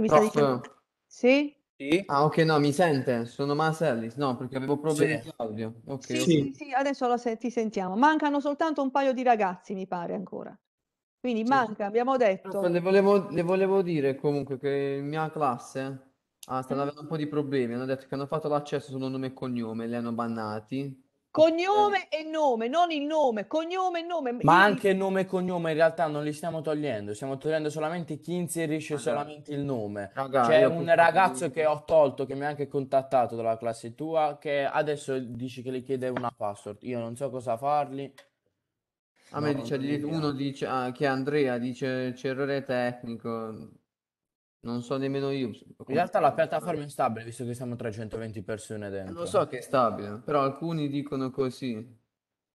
Mi sta dicendo? Sì? Sì? ah ok, no, mi sente? Sono Masellis, no, perché avevo problemi Sì. di audio. Ok, Sì, ok. sì, sì, adesso lo se- ti sentiamo. Mancano soltanto un paio di ragazzi, mi pare ancora. Quindi Sì. manca, abbiamo Prof, detto. le volevo, le volevo dire comunque che in mia classe ah, stanno avendo un po' di problemi. Hanno detto che hanno fatto l'accesso solo nome e cognome, li hanno bannati. Cognome e nome, non il nome, cognome e nome. Ma Ieri- anche nome e cognome in realtà non li stiamo togliendo, stiamo togliendo solamente chi inserisce Raga. solamente il nome. Raga, C'è io un ragazzo che ho tolto, che mi ha anche contattato dalla classe tua, che adesso dice che le chiede una password. Io non so cosa fargli. A me No, dice, non di- mi uno dice ah, che Andrea dice c'è errore tecnico. Non so nemmeno io. In realtà la piattaforma è instabile, visto che siamo 320 persone dentro. Lo so che è stabile, però alcuni dicono così.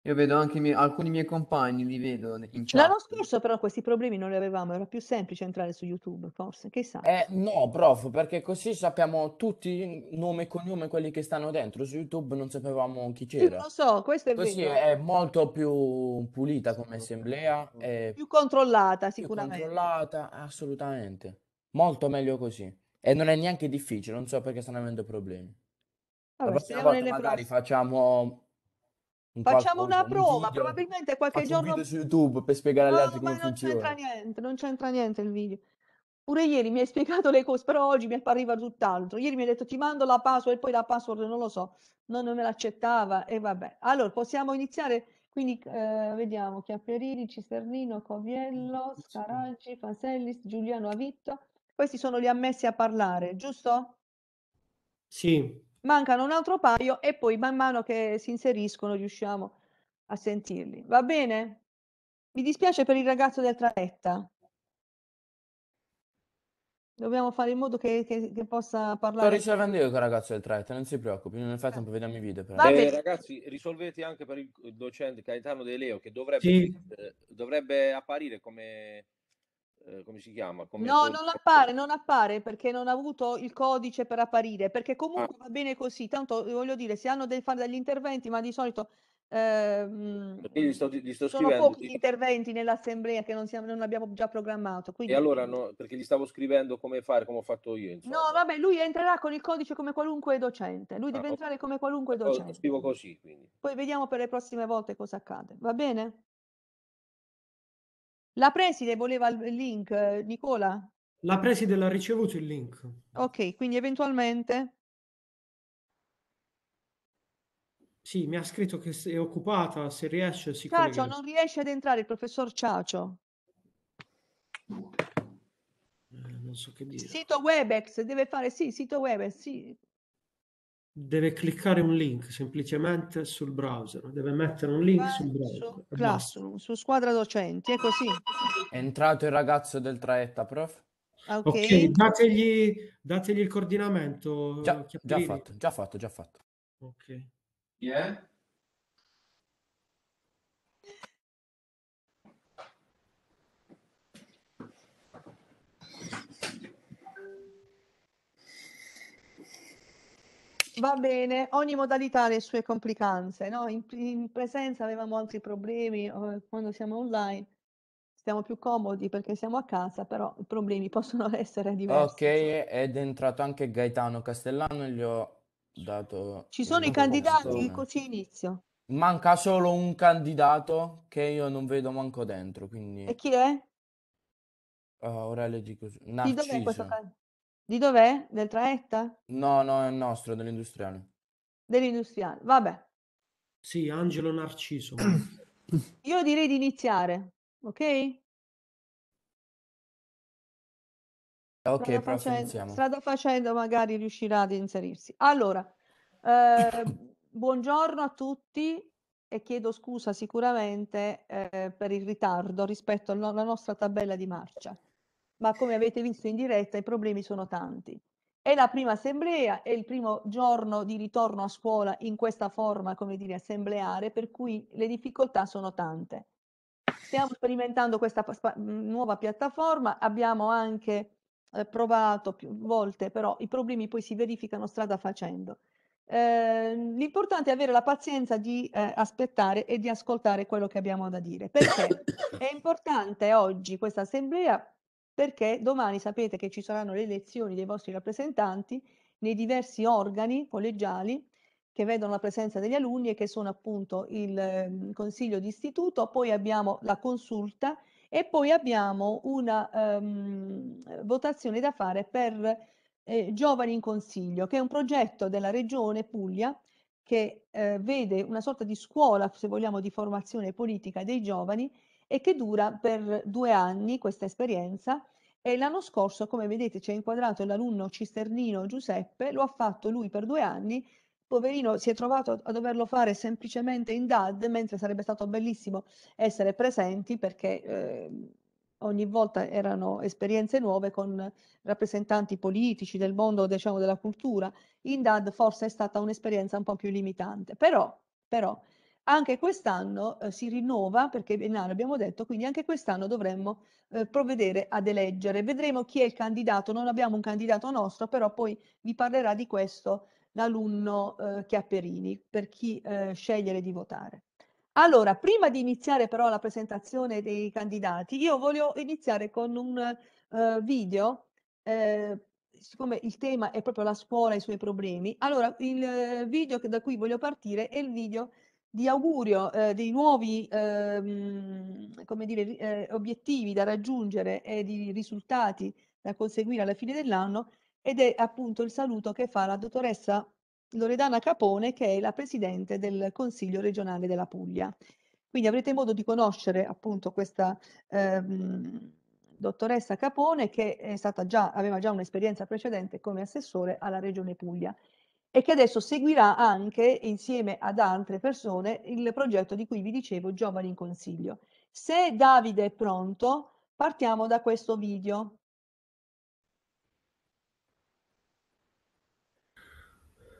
Io vedo anche miei- alcuni miei compagni, li vedo in chat. L'anno scorso però questi problemi non li avevamo, era più semplice entrare su YouTube, forse, che sa. Eh, no, prof, perché così sappiamo tutti nome e cognome quelli che stanno dentro. Su YouTube non sapevamo chi c'era. lo so, questo è Così vero. è molto più pulita come assemblea, è Più controllata più sicuramente. controllata, assolutamente. Molto meglio così. E non è neanche difficile, non so perché stanno avendo problemi. La Vabbè, prossima speriamo volta magari prossime. facciamo un Facciamo una qualcosa, un prova, video. probabilmente qualche un giorno... video su YouTube per spiegare agli No, altri ma come non c'entra funziona. niente, non c'entra niente il video. Pure ieri mi hai spiegato le cose, però oggi mi appariva tutt'altro. Ieri mi hai detto ti mando la password e poi la password non lo so, non, non me l'accettava e vabbè. Allora, possiamo iniziare, quindi eh, vediamo, Chiapperini, Cisternino, Coviello, Scaraggi, Fasellis, Giuliano Avitto. Questi sono gli ammessi a parlare, giusto? Sì, Mancano un altro paio e poi man mano che si inseriscono riusciamo a sentirli. Va bene? Mi dispiace per il ragazzo del Traetta. Dobbiamo fare in modo che, che- che possa Sto parlare. risolvendo io con il ragazzo del tratta, non si preoccupi. Nel frattempo vediamo i video per Va adesso. bene. Eh, ragazzi, risolvete anche per il docente Gaetano De Leo che dovrebbe, Sì. eh, dovrebbe apparire come, eh, come si chiama? Come No, codice- non appare, non appare perché non ha avuto il codice per apparire, perché Ah. comunque va bene così. Tanto voglio dire, se hanno da fare degli interventi, ma di solito Perché gli sto, gli sto sono scrivendo pochi gli interventi nell'assemblea che non, siamo- non abbiamo già programmato. e Quindi... allora no, perché gli stavo scrivendo come fare, come ho fatto io. Insomma. No, vabbè, lui entrerà con il codice come qualunque docente. Lui deve Ah, ok. entrare come qualunque docente. Lo scrivo così, quindi. Poi vediamo per le prossime volte cosa accade. Va bene? La preside voleva il link, Nicola? la preside l'ha ricevuto il link. Ok, quindi eventualmente... Sì, mi ha scritto che è occupata, se riesce si Ciacio, collegherà. non riesce ad entrare il professor Ciacio. Eh, non so che dire. Sito Webex, deve fare, sì, sito Webex, sì. Deve cliccare un link semplicemente sul browser, deve mettere un link sul su browser basta. Classroom, su squadra docenti, è così. È entrato il ragazzo del traetta, prof? Ok. Ok, dategli, dategli il coordinamento. Già, già Chiapperini. fatto, già fatto, già fatto. Ok. Chi Va bene, ogni modalità ha le sue complicanze, no? In, in presenza avevamo altri problemi, eh, quando siamo online stiamo più comodi perché siamo a casa, però i problemi possono essere diversi. Ok, ed è entrato anche Gaetano Castellano gli ho dato Ci sono i candidati, così inizio. Manca solo un candidato che io non vedo manco dentro, quindi E chi è? ah, ora le dico su- Di dov'è questo Narciso. Di dov'è? Del Traetta? No, no, è nostro, dell'industriale. Dell'industriale. Vabbè, Sì, Angelo Narciso. io direi di iniziare, ok? Ok, Strada prof, facendo, iniziamo. strada facendo magari riuscirà ad inserirsi. Allora, eh, buongiorno a tutti e chiedo scusa sicuramente eh, per il ritardo rispetto alla nostra tabella di marcia, ma come avete visto in diretta i problemi sono tanti. È la prima assemblea, è il primo giorno di ritorno a scuola in questa forma, come dire, assembleare, per cui le difficoltà sono tante. Stiamo sperimentando questa mh, nuova piattaforma, abbiamo anche eh, provato più volte, però i problemi poi si verificano strada facendo. Eh, l'importante è avere la pazienza di eh, aspettare e di ascoltare quello che abbiamo da dire. Perché è importante oggi questa assemblea perché domani sapete che ci saranno le elezioni dei vostri rappresentanti nei diversi organi collegiali che vedono la presenza degli alunni e che sono appunto il eh, consiglio di istituto, poi abbiamo la consulta e poi abbiamo una um, votazione da fare per eh, Giovani in Consiglio, che è un progetto della Regione Puglia che eh, vede una sorta di scuola, se vogliamo, di formazione politica dei giovani e che dura per due anni questa esperienza. E l'anno scorso, come vedete, ci ha inquadrato l'alunno cisternino Giuseppe, lo ha fatto lui per due anni poverino si è trovato a doverlo fare semplicemente in DAD, mentre sarebbe stato bellissimo essere presenti perché eh, ogni volta erano esperienze nuove con rappresentanti politici del mondo diciamo, della cultura. In DAD forse è stata un'esperienza un po' più limitante, però, però anche quest'anno eh, si rinnova perché biennale abbiamo detto, quindi anche quest'anno dovremmo eh, provvedere ad eleggere. Vedremo chi è il candidato, non abbiamo un candidato nostro, però poi vi parlerà di questo l'alunno eh, Chiapperini per chi eh, scegliere di votare. Allora, prima di iniziare però la presentazione dei candidati, io voglio iniziare con un uh, video, eh, siccome il tema è proprio la scuola e i suoi problemi. Allora, il video da cui voglio partire è il video di augurio eh, dei nuovi ehm, come dire, eh, obiettivi da raggiungere e di risultati da conseguire alla fine dell'anno ed è appunto il saluto che fa la dottoressa Loredana Capone, che è la presidente del Consiglio regionale della Puglia. Quindi avrete modo di conoscere appunto questa ehm, dottoressa Capone che già, aveva già un'esperienza precedente come assessore alla Regione Puglia e che adesso seguirà anche insieme ad altre persone il progetto di cui vi dicevo, Giovani in Consiglio. Se Davide è pronto, partiamo da questo video.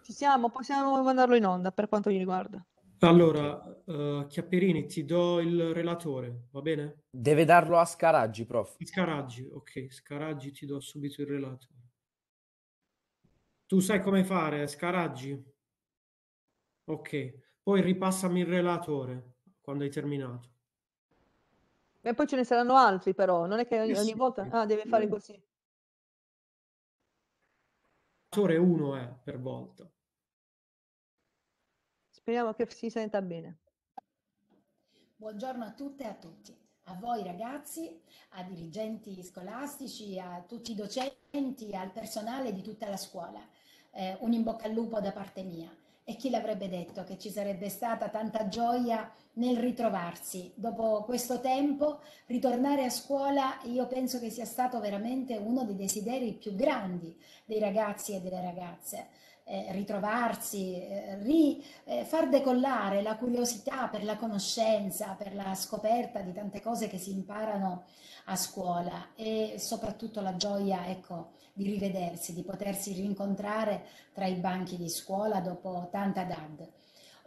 Ci siamo, possiamo mandarlo in onda per quanto mi riguarda. Allora, uh, Chiapperini, ti do il relatore, va bene? Deve darlo a Scaraggi, prof. Scaraggi, ok, Scaraggi ti do subito il relatore. Tu sai come fare, Scaraggi? Ok, poi ripassami il relatore quando hai terminato. E poi ce ne saranno altri però, non è che ogni, eh sì. ogni volta... Ah, deve fare così. Il relatore uno è per volta. Speriamo che si senta bene. Buongiorno a tutte e a tutti, a voi ragazzi, a dirigenti scolastici, a tutti i docenti, al personale di tutta la scuola. Eh, un in bocca al lupo da parte mia. E chi l'avrebbe detto che ci sarebbe stata tanta gioia nel ritrovarsi? Dopo questo tempo, ritornare a scuola io penso che sia stato veramente uno dei desideri più grandi dei ragazzi e delle ragazze eh, ritrovarsi, eh, ri, eh, far decollare la curiosità per la conoscenza, per la scoperta di tante cose che si imparano a scuola e soprattutto la gioia ecco, di rivedersi, di potersi rincontrare tra i banchi di scuola dopo tanta DAD.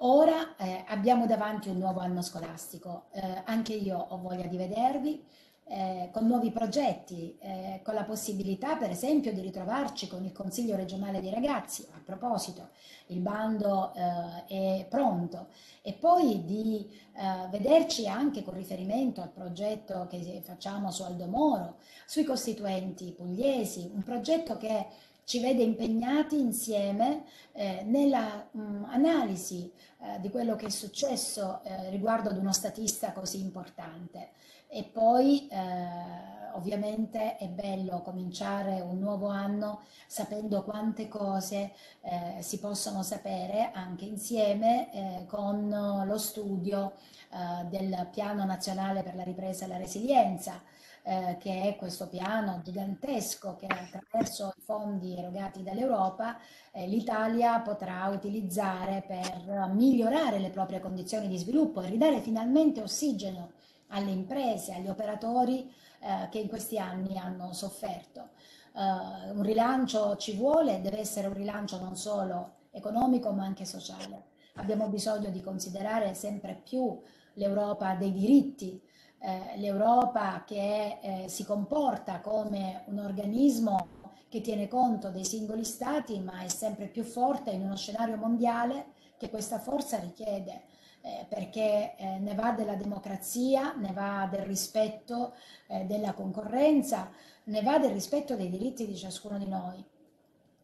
Ora eh, abbiamo davanti un nuovo anno scolastico, eh, anche io ho voglia di vedervi, eh, con nuovi progetti, eh, con la possibilità per esempio di ritrovarci con il Consiglio regionale dei ragazzi, a proposito il bando eh, è pronto, e poi di eh, vederci anche con riferimento al progetto che facciamo su Aldomoro, sui costituenti pugliesi, un progetto che ci vede impegnati insieme eh, nella mh, analisi eh, di quello che è successo eh, riguardo ad uno statista così importante. E poi eh, ovviamente è bello cominciare un nuovo anno sapendo quante cose eh, si possono sapere anche insieme eh, con lo studio eh, del Piano Nazionale per la Ripresa e la Resilienza, eh, che è questo piano gigantesco che attraverso i fondi erogati dall'Europa eh, l'Italia potrà utilizzare per migliorare le proprie condizioni di sviluppo e ridare finalmente ossigeno alle imprese, agli operatori eh, che in questi anni hanno sofferto. Uh, un rilancio ci vuole, deve essere un rilancio non solo economico ma anche sociale. Abbiamo bisogno di considerare sempre più l'Europa dei diritti, eh, l'Europa che eh, si comporta come un organismo che tiene conto dei singoli stati ma è sempre più forte in uno scenario mondiale che questa forza richiede eh, perché eh, ne va della democrazia, ne va del rispetto eh, della concorrenza, ne va del rispetto dei diritti di ciascuno di noi.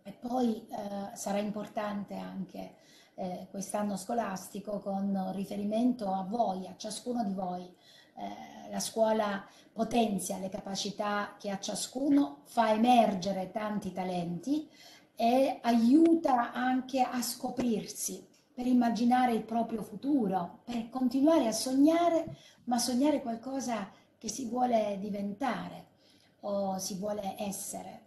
E poi eh, sarà importante anche eh, quest'anno scolastico con riferimento a voi, a ciascuno di voi. Eh, la scuola potenzia le capacità che ha ciascuno, fa emergere tanti talenti e aiuta anche a scoprirsi per immaginare il proprio futuro, per continuare a sognare, ma sognare qualcosa che si vuole diventare o si vuole essere.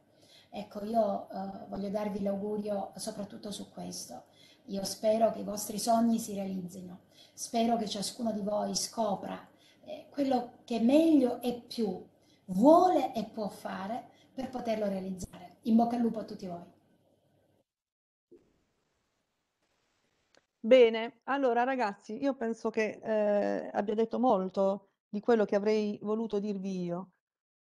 Ecco, io eh, voglio darvi l'augurio soprattutto su questo. Io spero che i vostri sogni si realizzino, spero che ciascuno di voi scopra eh, quello che meglio e più vuole e può fare per poterlo realizzare. In bocca al lupo a tutti voi. Bene, allora ragazzi, io penso che eh, abbia detto molto di quello che avrei voluto dirvi io.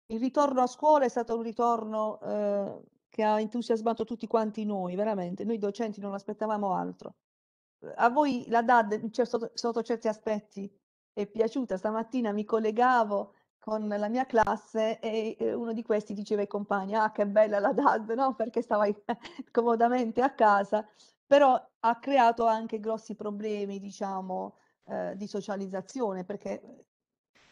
Il ritorno a scuola è stato un ritorno eh, che ha entusiasmato tutti quanti noi, veramente. Noi docenti non aspettavamo altro. A voi la DAD, sotto, sotto certi aspetti, è piaciuta. Stamattina mi collegavo con la mia classe e uno di questi diceva ai compagni, ah che bella la DAD, no? Perché stava comodamente a casa però ha creato anche grossi problemi, diciamo, eh, di socializzazione, perché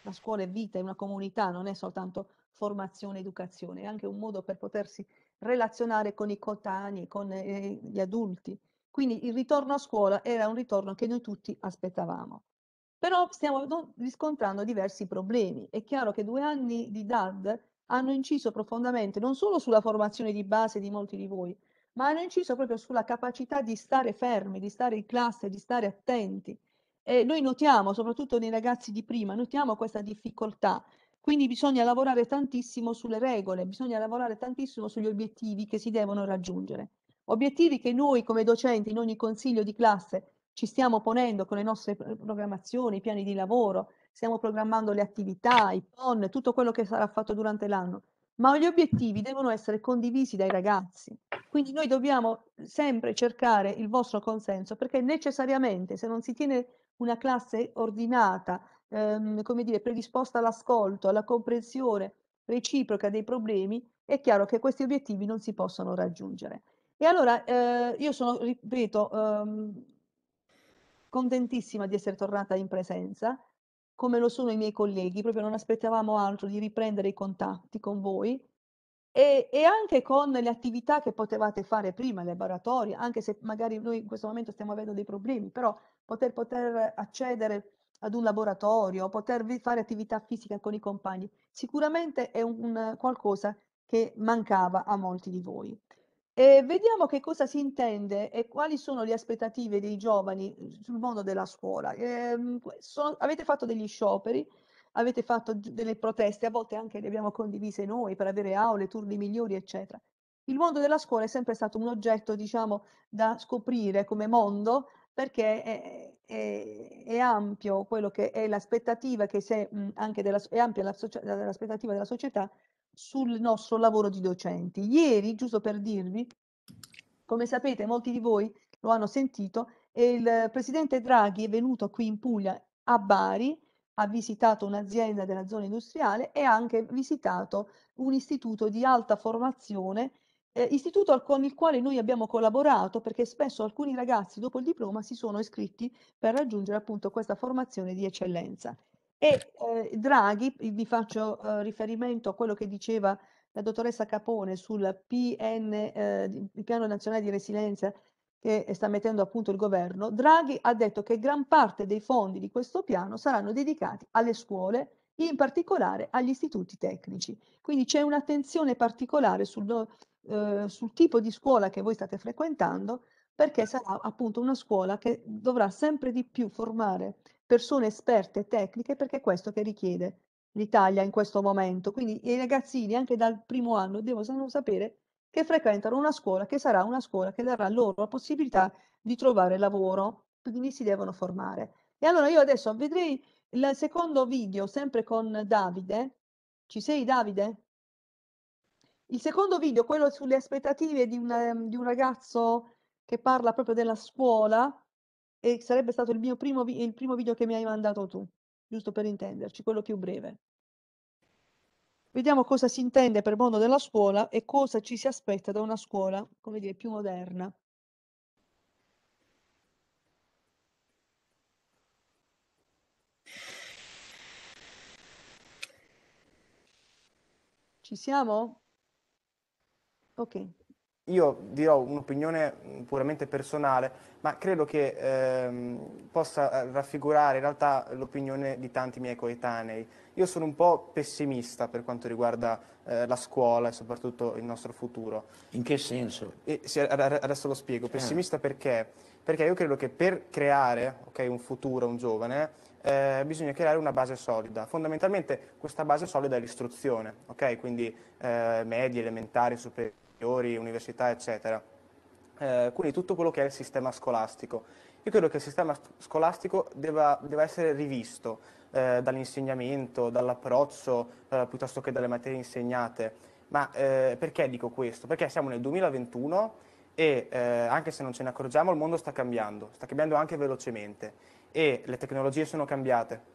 la scuola è vita, è una comunità, non è soltanto formazione, educazione, è anche un modo per potersi relazionare con i coetanei, con eh, gli adulti. Quindi il ritorno a scuola era un ritorno che noi tutti aspettavamo. Però stiamo riscontrando diversi problemi. È chiaro che due anni di DAD hanno inciso profondamente non solo sulla formazione di base di molti di voi, ma hanno inciso proprio sulla capacità di stare fermi, di stare in classe, di stare attenti. E noi notiamo, soprattutto nei ragazzi di prima, notiamo questa difficoltà. Quindi bisogna lavorare tantissimo sulle regole, bisogna lavorare tantissimo sugli obiettivi che si devono raggiungere. Obiettivi che noi come docenti in ogni consiglio di classe ci stiamo ponendo con le nostre programmazioni, i piani di lavoro, stiamo programmando le attività, i PON, tutto quello che sarà fatto durante l'anno ma gli obiettivi devono essere condivisi dai ragazzi. Quindi noi dobbiamo sempre cercare il vostro consenso perché necessariamente se non si tiene una classe ordinata, ehm, come dire, predisposta all'ascolto, alla comprensione reciproca dei problemi, è chiaro che questi obiettivi non si possono raggiungere. E allora eh, io sono, ripeto, ehm, contentissima di essere tornata in presenza come lo sono i miei colleghi, proprio non aspettavamo altro di riprendere i contatti con voi e, e anche con le attività che potevate fare prima, i laboratori, anche se magari noi in questo momento stiamo avendo dei problemi, però poter, poter accedere ad un laboratorio, poter fare attività fisica con i compagni, sicuramente è un, un qualcosa che mancava a molti di voi. E vediamo che cosa si intende e quali sono le aspettative dei giovani uhm, sul mondo della scuola. Eh, sono, avete fatto degli scioperi, avete fatto delle proteste, a volte anche le abbiamo condivise noi per avere aule, turni migliori, eccetera. Il mondo della scuola è sempre stato un oggetto, diciamo, da scoprire come mondo perché è, è, è ampio quello che è l'aspettativa che se, mh, anche della, è ampia l'aspettativa della società sul nostro lavoro di docenti. Ieri, giusto per dirvi, come sapete, molti di voi lo hanno sentito, il presidente Draghi è venuto qui in Puglia a Bari, ha visitato un'azienda della zona industriale e ha anche visitato un istituto di alta formazione, eh, istituto con il quale noi abbiamo collaborato perché spesso alcuni ragazzi dopo il diploma si sono iscritti per raggiungere appunto questa formazione di eccellenza. E eh, Draghi, vi faccio eh, riferimento a quello che diceva la dottoressa Capone sul PN, eh, Piano Nazionale di Resilienza che sta mettendo a punto il governo, Draghi ha detto che gran parte dei fondi di questo piano saranno dedicati alle scuole, in particolare agli istituti tecnici. Quindi c'è un'attenzione particolare sul, eh, sul tipo di scuola che voi state frequentando, perché sarà appunto una scuola che dovrà sempre di più formare persone esperte e tecniche perché è questo che richiede l'Italia in questo momento. Quindi i ragazzini anche dal primo anno devono sapere che frequentano una scuola che sarà una scuola che darà loro la possibilità di trovare lavoro, quindi si devono formare. E allora io adesso vedrei il secondo video sempre con Davide. Ci sei Davide? Il secondo video, quello sulle aspettative di, una, di un ragazzo che parla proprio della scuola, e sarebbe stato il mio primo, il primo video che mi hai mandato tu, giusto per intenderci, quello più breve. Vediamo cosa si intende per mondo della scuola e cosa ci si aspetta da una scuola, come dire, più moderna. Ci siamo? Ok. Io dirò un'opinione mm, puramente personale, ma credo che ehm, possa eh, raffigurare in realtà l'opinione di tanti miei coetanei. Io sono un po' pessimista per quanto riguarda eh, la scuola e soprattutto il nostro futuro. In che senso? E, sì, adesso lo spiego. Pessimista perché? Perché io credo che per creare okay, un futuro, un giovane, eh, bisogna creare una base solida. Fondamentalmente questa base solida è l'istruzione, okay? quindi eh, medie, elementari, superiori superiori, università, eccetera. Eh, quindi tutto quello che è il sistema scolastico. Io credo che il sistema scolastico debba, debba essere rivisto eh, dall'insegnamento, dall'approccio, eh, piuttosto che dalle materie insegnate. Ma eh, perché dico questo? Perché siamo nel 2021 e eh, anche se non ce ne accorgiamo il mondo sta cambiando, sta cambiando anche velocemente e le tecnologie sono cambiate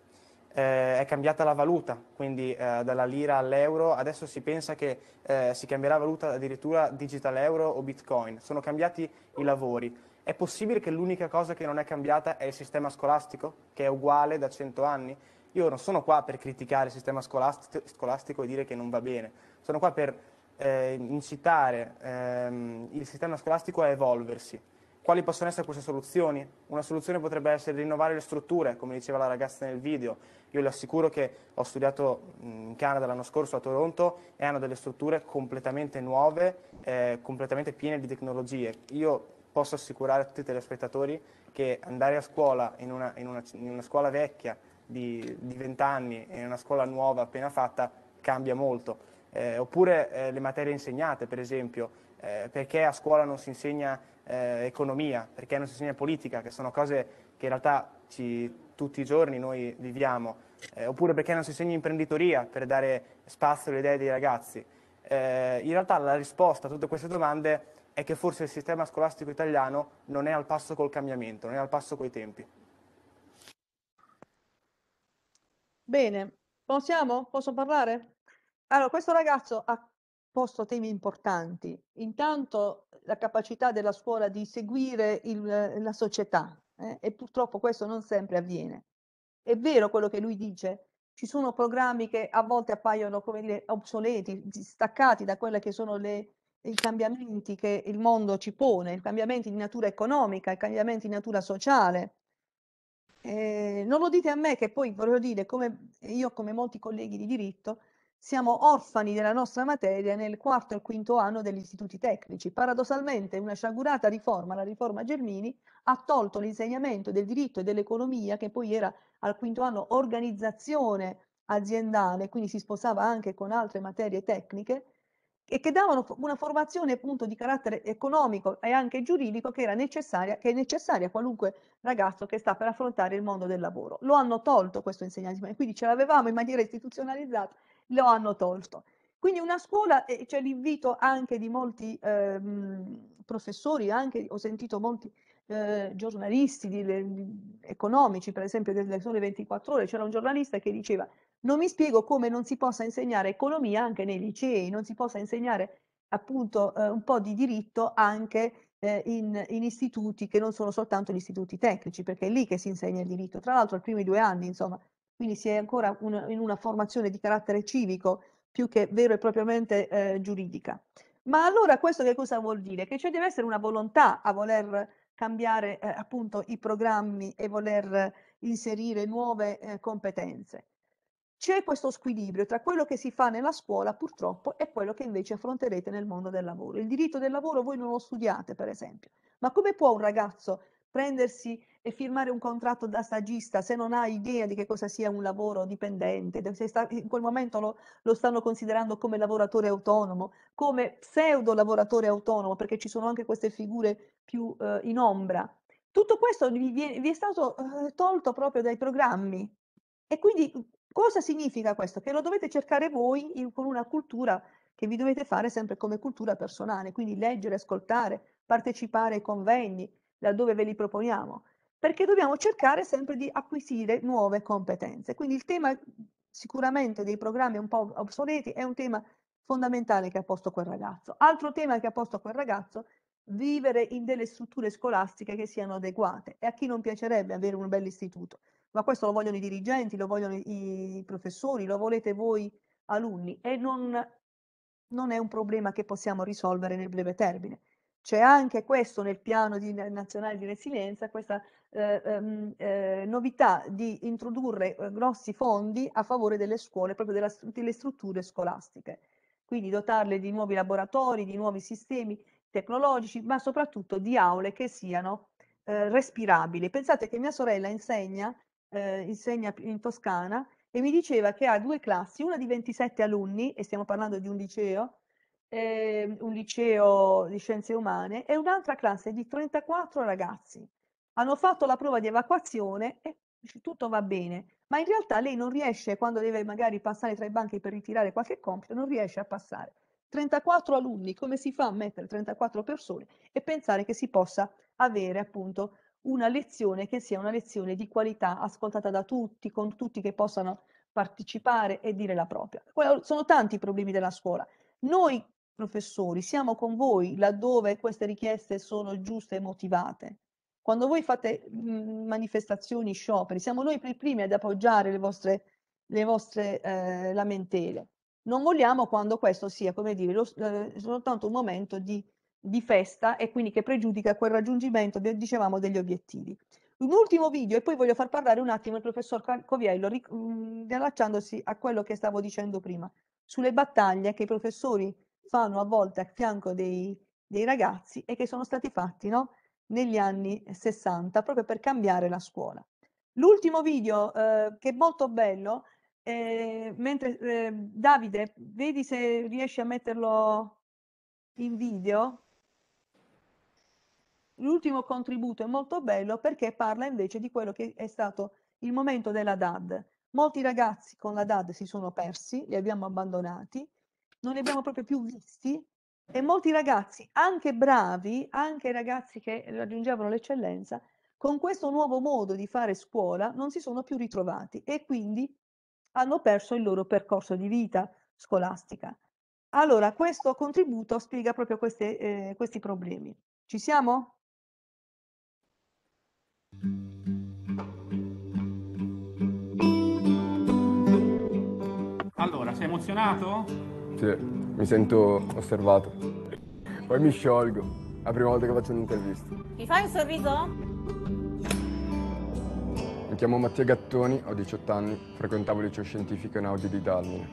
eh, è cambiata la valuta, quindi eh, dalla lira all'euro, adesso si pensa che eh, si cambierà valuta addirittura digital euro o bitcoin, sono cambiati i lavori. È possibile che l'unica cosa che non è cambiata è il sistema scolastico, che è uguale da 100 anni? Io non sono qua per criticare il sistema scolastico, scolastico e dire che non va bene, sono qua per eh, incitare ehm, il sistema scolastico a evolversi quali possono essere queste soluzioni? Una soluzione potrebbe essere rinnovare le strutture, come diceva la ragazza nel video. Io le assicuro che ho studiato in Canada l'anno scorso a Toronto e hanno delle strutture completamente nuove, eh, completamente piene di tecnologie. Io posso assicurare a tutti i telespettatori che andare a scuola in una, in una, in una scuola vecchia di, di 20 anni e in una scuola nuova appena fatta cambia molto. Eh, oppure eh, le materie insegnate, per esempio, eh, perché a scuola non si insegna eh, economia, perché non si insegna politica, che sono cose che in realtà ci, tutti i giorni noi viviamo, eh, oppure perché non si insegna imprenditoria per dare spazio alle idee dei ragazzi. Eh, in realtà la risposta a tutte queste domande è che forse il sistema scolastico italiano non è al passo col cambiamento, non è al passo coi tempi. Bene, possiamo? Posso parlare? Allora, questo ragazzo ha posto temi importanti. Intanto la capacità della scuola di seguire il, la società eh? e purtroppo questo non sempre avviene. È vero quello che lui dice, ci sono programmi che a volte appaiono come dire obsoleti, staccati da quelli che sono le, i cambiamenti che il mondo ci pone, i cambiamenti di natura economica, i cambiamenti di natura sociale. Eh, non lo dite a me che poi voglio dire, come io come molti colleghi di diritto, siamo orfani della nostra materia nel quarto e quinto anno degli istituti tecnici. Paradossalmente una sciagurata riforma, la riforma Germini, ha tolto l'insegnamento del diritto e dell'economia, che poi era al quinto anno organizzazione aziendale, quindi si sposava anche con altre materie tecniche, e che davano una formazione appunto di carattere economico e anche giuridico che era necessaria, che è necessaria a qualunque ragazzo che sta per affrontare il mondo del lavoro. Lo hanno tolto questo insegnamento, quindi ce l'avevamo in maniera istituzionalizzata lo hanno tolto. Quindi una scuola, e c'è l'invito anche di molti ehm, professori, anche ho sentito molti eh, giornalisti di, di, economici, per esempio delle sole 24 ore, c'era un giornalista che diceva non mi spiego come non si possa insegnare economia anche nei licei, non si possa insegnare appunto eh, un po' di diritto anche eh, in, in, istituti che non sono soltanto gli istituti tecnici, perché è lì che si insegna il diritto. Tra l'altro, ai primi due anni, insomma, quindi si è ancora una, in una formazione di carattere civico più che vero e propriamente eh, giuridica. Ma allora questo che cosa vuol dire? Che ci deve essere una volontà a voler cambiare eh, appunto i programmi e voler inserire nuove eh, competenze. C'è questo squilibrio tra quello che si fa nella scuola purtroppo e quello che invece affronterete nel mondo del lavoro. Il diritto del lavoro voi non lo studiate per esempio, ma come può un ragazzo prendersi e firmare un contratto da stagista se non ha idea di che cosa sia un lavoro dipendente, se sta, in quel momento lo, lo, stanno considerando come lavoratore autonomo, come pseudo lavoratore autonomo, perché ci sono anche queste figure più eh, in ombra. Tutto questo vi, vi è stato eh, tolto proprio dai programmi. E quindi cosa significa questo? Che lo dovete cercare voi in, con una cultura che vi dovete fare sempre come cultura personale, quindi leggere, ascoltare, partecipare ai convegni, laddove ve li proponiamo, perché dobbiamo cercare sempre di acquisire nuove competenze. Quindi il tema sicuramente dei programmi un po' obsoleti è un tema fondamentale che ha posto quel ragazzo. Altro tema che ha posto quel ragazzo, vivere in delle strutture scolastiche che siano adeguate e a chi non piacerebbe avere un bel istituto, ma questo lo vogliono i dirigenti, lo vogliono i professori, lo volete voi alunni e non, non è un problema che possiamo risolvere nel breve termine. C'è anche questo nel piano di, nazionale di resilienza, questa eh, ehm, eh, novità di introdurre eh, grossi fondi a favore delle scuole, proprio della, delle strutture scolastiche. Quindi dotarle di nuovi laboratori, di nuovi sistemi tecnologici, ma soprattutto di aule che siano eh, respirabili. Pensate che mia sorella insegna, eh, insegna in Toscana e mi diceva che ha due classi, una di 27 alunni, e stiamo parlando di un liceo, eh, un liceo di scienze umane, e un'altra classe di 34 ragazzi. Hanno fatto la prova di evacuazione e tutto va bene, ma in realtà lei non riesce, quando deve magari passare tra i banchi per ritirare qualche compito, non riesce a passare. 34 alunni, come si fa a mettere 34 persone e pensare che si possa avere appunto una lezione che sia una lezione di qualità, ascoltata da tutti, con tutti che possano partecipare e dire la propria. Sono tanti i problemi della scuola. Noi professori siamo con voi laddove queste richieste sono giuste e motivate. Quando voi fate mh, manifestazioni, scioperi, siamo noi per i primi ad appoggiare le vostre, le vostre eh, lamentele. Non vogliamo quando questo sia, come dire, lo, eh, soltanto un momento di di festa e quindi che pregiudica quel raggiungimento, dicevamo, degli obiettivi. Un ultimo video e poi voglio far parlare un attimo il professor Coviello, riallacciandosi a quello che stavo dicendo prima, sulle battaglie che i professori fanno a volte a fianco dei, dei ragazzi e che sono stati fatti no? negli anni 60 proprio per cambiare la scuola. L'ultimo video eh, che è molto bello, eh, mentre eh, Davide, vedi se riesci a metterlo in video, L'ultimo contributo è molto bello perché parla invece di quello che è stato il momento della DAD. Molti ragazzi con la DAD si sono persi, li abbiamo abbandonati, non li abbiamo proprio più visti e molti ragazzi, anche bravi, anche ragazzi che raggiungevano l'eccellenza, con questo nuovo modo di fare scuola non si sono più ritrovati e quindi hanno perso il loro percorso di vita scolastica. Allora, questo contributo spiega proprio queste, eh, questi problemi. Ci siamo? Allora, sei emozionato? Sì, mi sento osservato. Poi mi sciolgo. È la prima volta che faccio un'intervista. Mi fai un sorriso? Mi chiamo Mattia Gattoni, ho 18 anni, frequentavo il liceo scientifico in Audi di Dalmine.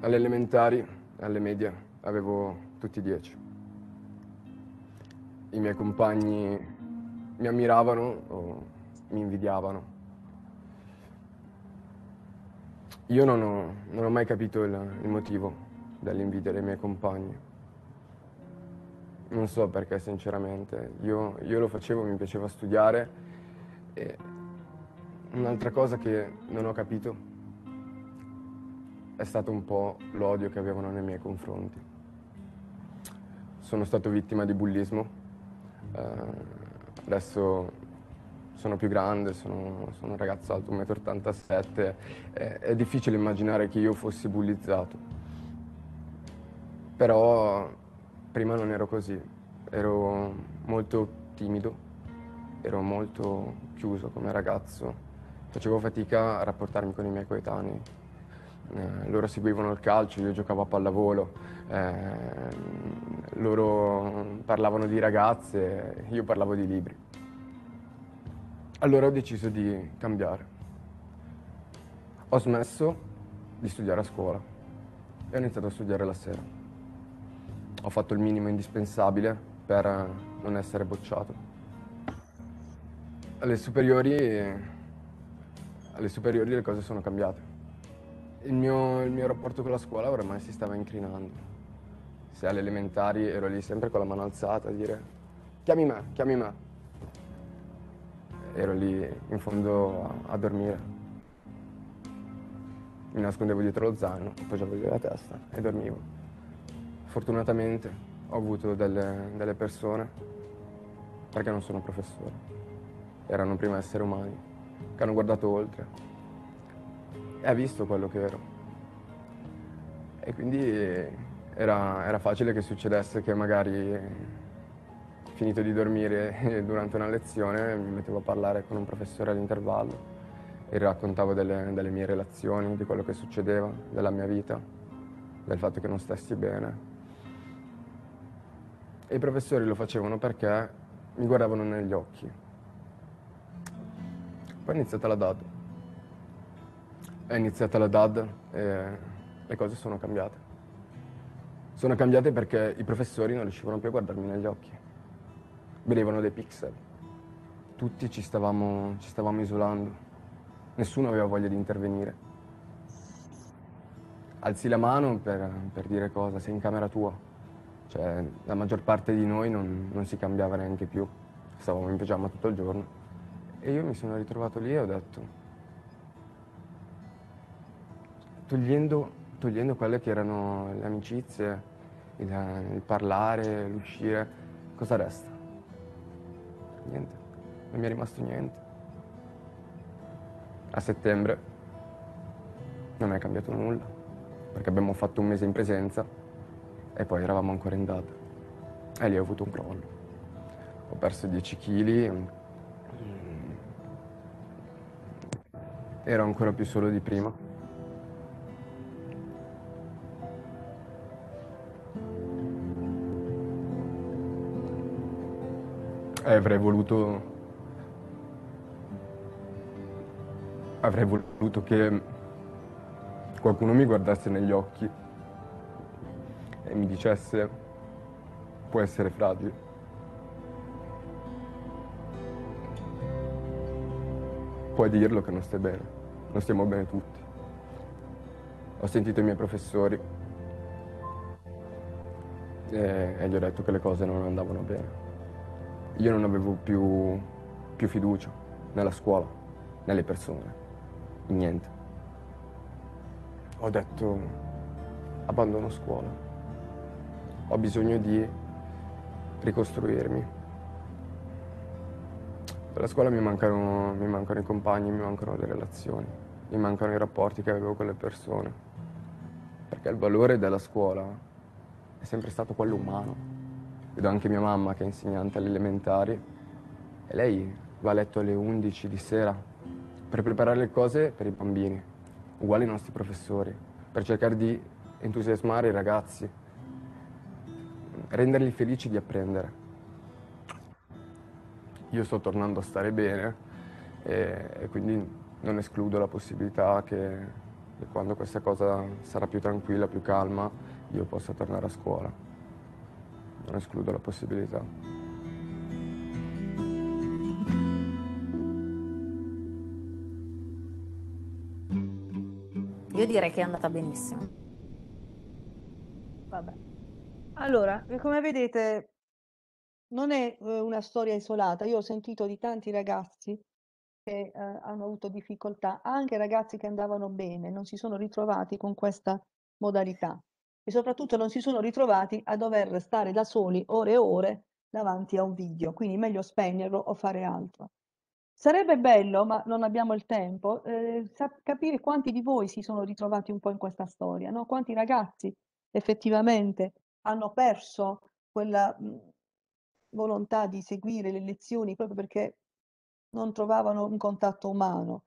Alle elementari, alle medie, avevo tutti 10. I miei compagni mi ammiravano mi invidiavano. Io non ho, non ho mai capito il, il motivo dell'invidia dei miei compagni. Non so perché sinceramente, io, io lo facevo, mi piaceva studiare e un'altra cosa che non ho capito è stato un po' l'odio che avevano nei miei confronti. Sono stato vittima di bullismo. Eh, Adesso sono più grande, sono, sono un ragazzo alto 1,87 m, è, è difficile immaginare che io fossi bullizzato. Però prima non ero così, ero molto timido, ero molto chiuso come ragazzo, facevo fatica a rapportarmi con i miei coetanei. Eh, loro seguivano il calcio, io giocavo a pallavolo, eh, loro parlavano di ragazze, io parlavo di libri. Allora ho deciso di cambiare. Ho smesso di studiare a scuola e ho iniziato a studiare la sera. Ho fatto il minimo indispensabile per non essere bocciato. Alle superiori, alle superiori le cose sono cambiate. Il mio, il mio rapporto con la scuola ormai si stava incrinando se alle elementari ero lì sempre con la mano alzata a dire chiami me, chiami me. Ero lì in fondo a, dormire. Mi nascondevo dietro lo zaino, appoggiavo lì la testa e dormivo. Fortunatamente ho avuto delle, delle persone perché non sono professori. Erano prima esseri umani che hanno guardato oltre e ha visto quello che ero. E quindi era, era facile che succedesse che magari finito di dormire durante una lezione mi mettevo a parlare con un professore all'intervallo e raccontavo delle, delle mie relazioni, di quello che succedeva, della mia vita, del fatto che non stessi bene. E i professori lo facevano perché mi guardavano negli occhi. Poi è iniziata la DAD. È iniziata la DAD e le cose sono cambiate. Sono cambiate perché i professori non riuscivano più a guardarmi negli occhi. Vedevano dei pixel. Tutti ci stavamo, ci stavamo isolando. Nessuno aveva voglia di intervenire. Alzi la mano per, per dire cosa, sei in camera tua. Cioè, la maggior parte di noi non, non si cambiava neanche più. Stavamo in pigiama tutto il giorno. E io mi sono ritrovato lì e ho detto, togliendo, togliendo quelle che erano le amicizie, il, il parlare, l'uscire, cosa resta? Niente, non mi è rimasto niente. A settembre non è cambiato nulla, perché abbiamo fatto un mese in presenza e poi eravamo ancora in data. E lì ho avuto un crollo. Ho perso 10 kg, ero ancora più solo di prima. E avrei voluto avrei voluto che qualcuno mi guardasse negli occhi e mi dicesse può essere fragile. Puoi dirlo che non stai bene, non stiamo bene tutti. Ho sentito i miei professori e, e gli ho detto che le cose non andavano bene. Io non avevo più, più fiducia nella scuola, nelle persone niente. Ho detto abbandono scuola. Ho bisogno di ricostruirmi. Per la scuola mi mancano, mi mancano i compagni, mi mancano le relazioni, mi mancano i rapporti che avevo con le persone. Perché il valore della scuola è sempre stato quello umano. Vedo anche mia mamma che è insegnante alle elementari e lei va a letto alle 11 di sera per preparare le cose per i bambini, uguali ai nostri professori, per cercare di entusiasmare i ragazzi, renderli felici di apprendere. Io sto tornando a stare bene e, e quindi non escludo la possibilità che, che quando questa cosa sarà più tranquilla, più calma, io possa tornare a scuola. Non escludo la possibilità. Io direi che è andata benissimo. Vabbè. Allora, come vedete, non è eh, una storia isolata. Io ho sentito di tanti ragazzi che eh, hanno avuto difficoltà, anche ragazzi che andavano bene, non si sono ritrovati con questa modalità e soprattutto non si sono ritrovati a dover stare da soli ore e ore davanti a un video, quindi meglio spegnerlo o fare altro. Sarebbe bello, ma non abbiamo il tempo, eh, capire quanti di voi si sono ritrovati un po' in questa storia, no? Quanti ragazzi effettivamente hanno perso quella volontà di seguire le lezioni proprio perché non trovavano un contatto umano.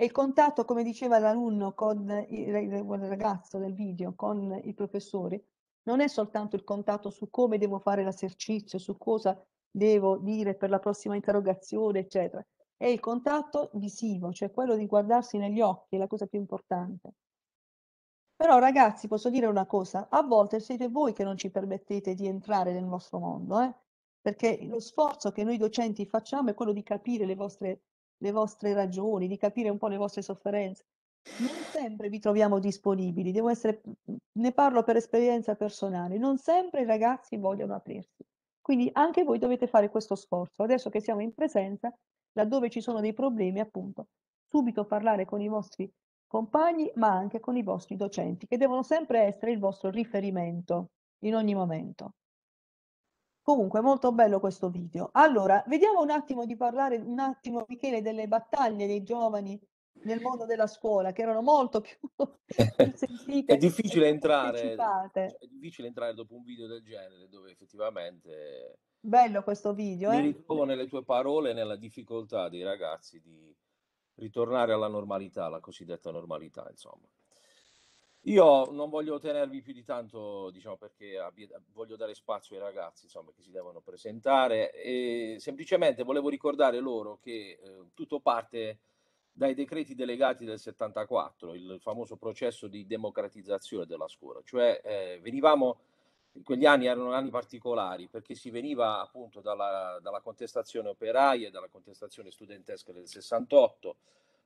E il contatto, come diceva l'alunno con il, il ragazzo del video, con i professori, non è soltanto il contatto su come devo fare l'esercizio, su cosa devo dire per la prossima interrogazione, eccetera, è il contatto visivo, cioè quello di guardarsi negli occhi, è la cosa più importante. Però ragazzi, posso dire una cosa, a volte siete voi che non ci permettete di entrare nel vostro mondo, eh? perché lo sforzo che noi docenti facciamo è quello di capire le vostre, le vostre ragioni, di capire un po' le vostre sofferenze. Non sempre vi troviamo disponibili, devo essere, ne parlo per esperienza personale, non sempre i ragazzi vogliono aprirsi. Quindi anche voi dovete fare questo sforzo. Adesso che siamo in presenza, laddove ci sono dei problemi, appunto, subito parlare con i vostri compagni, ma anche con i vostri docenti, che devono sempre essere il vostro riferimento in ogni momento. Comunque, molto bello questo video. Allora, vediamo un attimo di parlare un attimo, Michele, delle battaglie dei giovani nel mondo della scuola, che erano molto più, più sentite È difficile entrare, partecipate. è difficile entrare dopo un video del genere dove effettivamente Bello questo video, mi eh? ritrovo nelle tue parole nella difficoltà dei ragazzi di ritornare alla normalità, la cosiddetta normalità, insomma. Io non voglio tenervi più di tanto, diciamo, perché abbia- voglio dare spazio ai ragazzi, insomma, che si devono presentare e semplicemente volevo ricordare loro che eh, tutto parte dai decreti delegati del 74, il famoso processo di democratizzazione della scuola, cioè eh, venivamo, in quegli anni erano anni particolari perché si veniva appunto dalla, dalla contestazione operaia dalla contestazione studentesca del 68,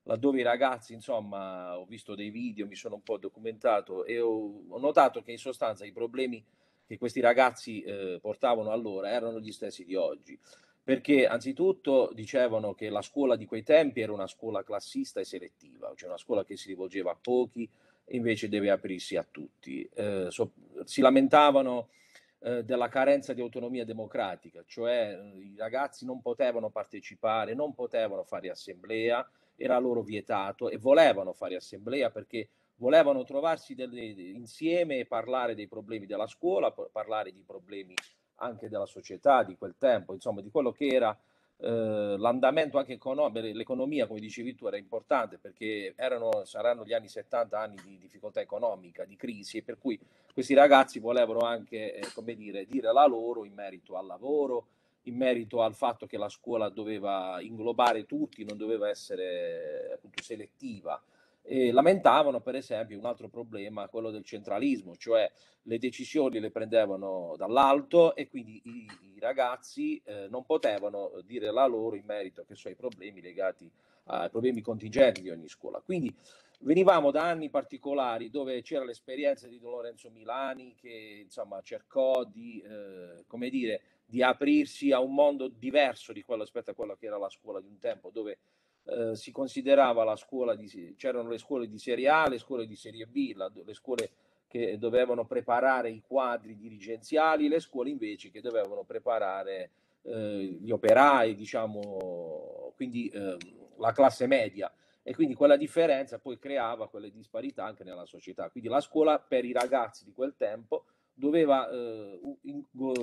laddove i ragazzi, insomma, ho visto dei video, mi sono un po' documentato e ho, ho notato che in sostanza i problemi che questi ragazzi eh, portavano allora erano gli stessi di oggi perché anzitutto dicevano che la scuola di quei tempi era una scuola classista e selettiva, cioè una scuola che si rivolgeva a pochi e invece deve aprirsi a tutti. Eh, so, si lamentavano eh, della carenza di autonomia democratica, cioè eh, i ragazzi non potevano partecipare, non potevano fare assemblea, era loro vietato e volevano fare assemblea perché volevano trovarsi delle, insieme e parlare dei problemi della scuola, parlare di problemi anche della società di quel tempo, insomma, di quello che era eh, l'andamento anche economico, l'economia, come dicevi tu, era importante perché erano, saranno gli anni 70 anni di difficoltà economica, di crisi, e per cui questi ragazzi volevano anche, eh, come dire, dire la loro in merito al lavoro, in merito al fatto che la scuola doveva inglobare tutti, non doveva essere appunto selettiva e lamentavano per esempio un altro problema, quello del centralismo, cioè le decisioni le prendevano dall'alto e quindi i, i ragazzi eh, non potevano dire la loro in merito so, ai problemi legati ai problemi contingenti di ogni scuola. Quindi venivamo da anni particolari dove c'era l'esperienza di Lorenzo Milani che insomma cercò di, eh, come dire, di aprirsi a un mondo diverso di quello rispetto a quello che era la scuola di un tempo, dove eh, si considerava la scuola di, c'erano le scuole di serie A, le scuole di serie B, la, le scuole che dovevano preparare i quadri dirigenziali, le scuole invece che dovevano preparare eh, gli operai, diciamo, quindi eh, la classe media. E quindi quella differenza poi creava quelle disparità anche nella società. Quindi la scuola per i ragazzi di quel tempo doveva eh,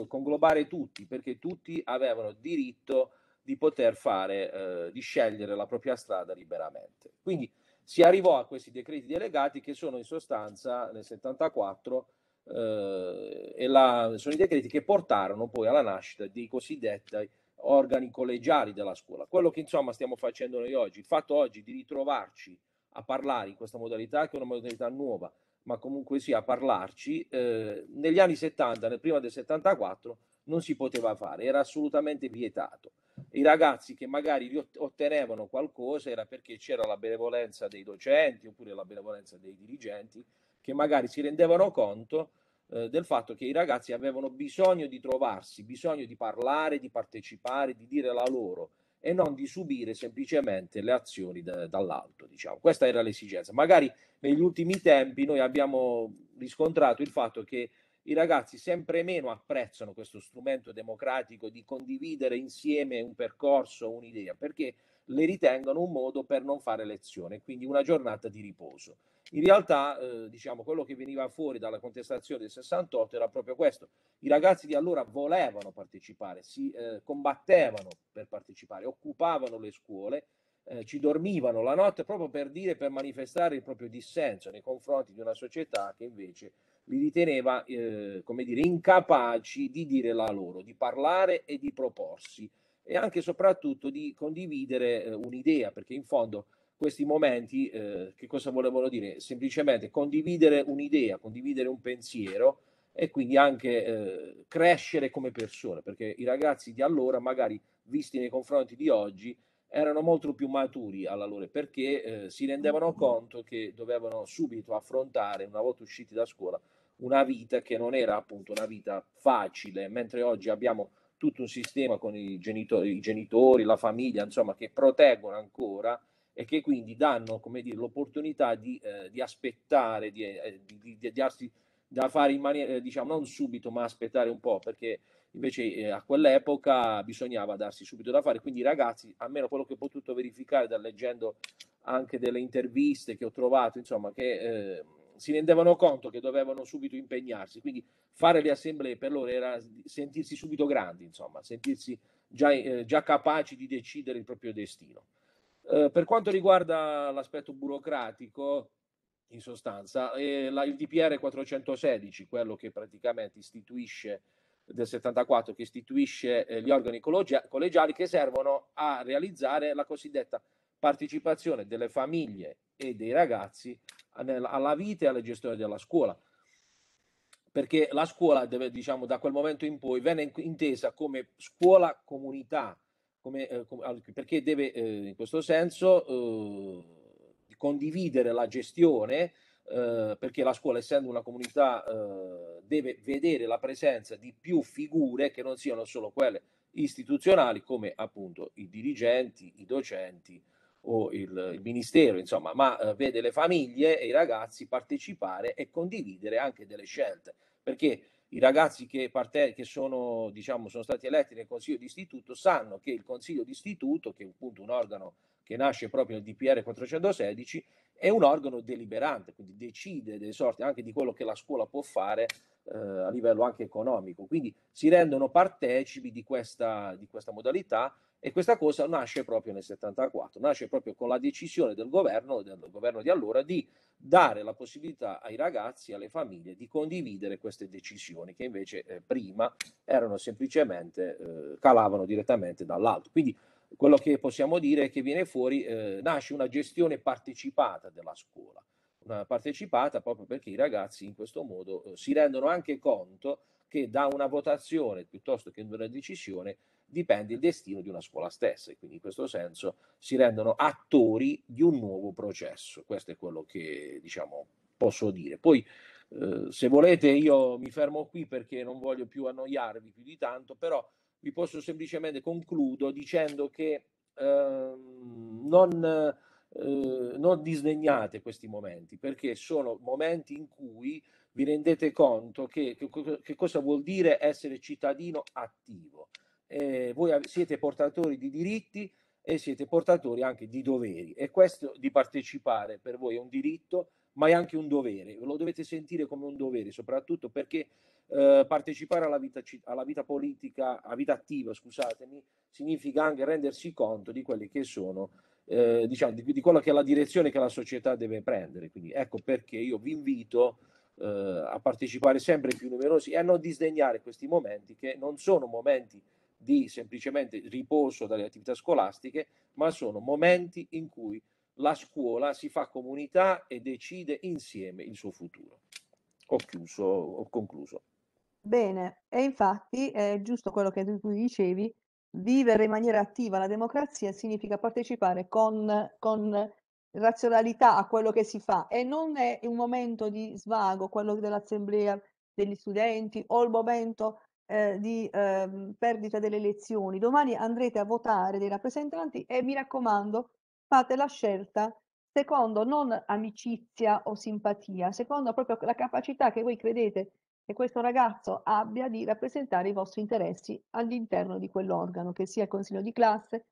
conglobare tutti, perché tutti avevano diritto di poter fare, eh, di scegliere la propria strada liberamente. Quindi si arrivò a questi decreti delegati che sono in sostanza nel 74 eh, la, sono i decreti che portarono poi alla nascita dei cosiddetti organi collegiali della scuola. Quello che insomma stiamo facendo noi oggi, il fatto oggi di ritrovarci a parlare in questa modalità, che è una modalità nuova, ma comunque sia a parlarci, eh, negli anni 70, nel prima del 74, non si poteva fare, era assolutamente vietato. I ragazzi che magari ottenevano qualcosa era perché c'era la benevolenza dei docenti oppure la benevolenza dei dirigenti che magari si rendevano conto eh, del fatto che i ragazzi avevano bisogno di trovarsi, bisogno di parlare, di partecipare, di dire la loro e non di subire semplicemente le azioni da, dall'alto. Diciamo. Questa era l'esigenza. Magari negli ultimi tempi noi abbiamo riscontrato il fatto che i ragazzi sempre meno apprezzano questo strumento democratico di condividere insieme un percorso, un'idea, perché le ritengono un modo per non fare lezione, quindi una giornata di riposo. In realtà, eh, diciamo, quello che veniva fuori dalla contestazione del 68 era proprio questo. I ragazzi di allora volevano partecipare, si eh, combattevano per partecipare, occupavano le scuole, eh, ci dormivano la notte proprio per dire, per manifestare il proprio dissenso nei confronti di una società che invece li riteneva, eh, come dire, incapaci di dire la loro, di parlare e di proporsi e anche e soprattutto di condividere eh, un'idea, perché in fondo questi momenti eh, che cosa volevano dire? Semplicemente condividere un'idea, condividere un pensiero e quindi anche eh, crescere come persone, perché i ragazzi di allora, magari visti nei confronti di oggi, erano molto più maturi alla loro perché eh, si rendevano conto che dovevano subito affrontare, una volta usciti da scuola, una vita che non era appunto una vita facile, mentre oggi abbiamo tutto un sistema con i genitori, i genitori la famiglia, insomma, che proteggono ancora e che quindi danno, come dire, l'opportunità di, eh, di aspettare, di, eh, di, di, darsi da fare in maniera, diciamo, non subito, ma aspettare un po', perché invece eh, a quell'epoca bisognava darsi subito da fare, quindi i ragazzi, almeno quello che ho potuto verificare da leggendo anche delle interviste che ho trovato, insomma, che eh, si rendevano conto che dovevano subito impegnarsi, quindi fare le assemblee per loro era sentirsi subito grandi, insomma, sentirsi già, eh, già capaci di decidere il proprio destino. Eh, per quanto riguarda l'aspetto burocratico, in sostanza, eh, la, il DPR 416, quello che praticamente istituisce del 74 che istituisce eh, gli organi collegiali che servono a realizzare la cosiddetta partecipazione delle famiglie e dei ragazzi alla vita e alla gestione della scuola. Perché la scuola deve, diciamo, da quel momento in poi venne intesa come scuola comunità, come, eh, come, perché deve eh, in questo senso eh, condividere la gestione, eh, perché la scuola essendo una comunità eh, deve vedere la presenza di più figure che non siano solo quelle istituzionali come appunto i dirigenti, i docenti, o il, il ministero, insomma, ma eh, vede le famiglie e i ragazzi partecipare e condividere anche delle scelte, perché i ragazzi che, parte, che sono, diciamo, sono stati eletti nel consiglio di istituto sanno che il consiglio di istituto, che è appunto un organo che nasce proprio nel DPR 416, è un organo deliberante, quindi decide delle sorti anche di quello che la scuola può fare eh, a livello anche economico. Quindi si rendono partecipi di questa, di questa modalità e questa cosa nasce proprio nel 74, nasce proprio con la decisione del governo, del governo di allora, di dare la possibilità ai ragazzi, alle famiglie di condividere queste decisioni che invece eh, prima erano semplicemente, eh, calavano direttamente dall'alto. Quindi quello che possiamo dire è che viene fuori, eh, nasce una gestione partecipata della scuola, una partecipata proprio perché i ragazzi in questo modo eh, si rendono anche conto che da una votazione piuttosto che da una decisione dipende il destino di una scuola stessa e quindi in questo senso si rendono attori di un nuovo processo. Questo è quello che diciamo posso dire. Poi eh, se volete io mi fermo qui perché non voglio più annoiarvi più di tanto, però vi posso semplicemente concludo dicendo che eh, non, eh, non disdegnate questi momenti perché sono momenti in cui vi rendete conto che, che, che cosa vuol dire essere cittadino attivo eh, voi siete portatori di diritti e siete portatori anche di doveri e questo di partecipare per voi è un diritto ma è anche un dovere, lo dovete sentire come un dovere soprattutto perché eh, partecipare alla vita, alla vita politica, alla vita attiva, scusatemi, significa anche rendersi conto di quelli che sono eh, diciamo, di, di quella che è la direzione che la società deve prendere. Quindi ecco perché io vi invito eh, a partecipare sempre più numerosi e a non disdegnare questi momenti che non sono momenti di semplicemente riposo dalle attività scolastiche, ma sono momenti in cui la scuola si fa comunità e decide insieme il suo futuro. Ho chiuso, ho concluso. Bene, e infatti è giusto quello che tu dicevi, vivere in maniera attiva la democrazia significa partecipare con, con razionalità a quello che si fa e non è un momento di svago, quello dell'assemblea degli studenti o il momento eh, di eh, perdita delle elezioni. Domani andrete a votare dei rappresentanti e mi raccomando, fate la scelta secondo non amicizia o simpatia, secondo proprio la capacità che voi credete che questo ragazzo abbia di rappresentare i vostri interessi all'interno di quell'organo, che sia il consiglio di classe,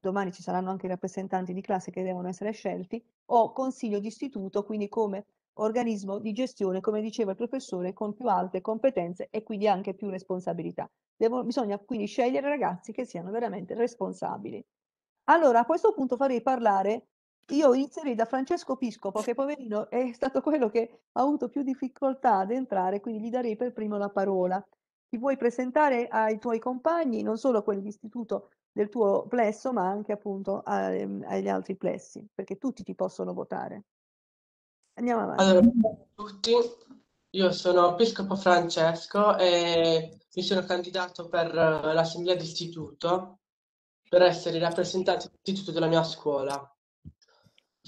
domani ci saranno anche i rappresentanti di classe che devono essere scelti, o consiglio di istituto, quindi come organismo di gestione, come diceva il professore, con più alte competenze e quindi anche più responsabilità. Devo, bisogna quindi scegliere ragazzi che siano veramente responsabili. Allora, a questo punto farei parlare, io inizierei da Francesco Piscopo, che poverino è stato quello che ha avuto più difficoltà ad entrare, quindi gli darei per primo la parola. Ti vuoi presentare ai tuoi compagni, non solo quelli d'istituto del tuo plesso, ma anche appunto agli altri plessi, perché tutti ti possono votare. Andiamo avanti. Allora, ciao a tutti, io sono Piscopo Francesco e mi sono candidato per l'assemblea d'istituto per essere rappresentante dell'istituto della mia scuola.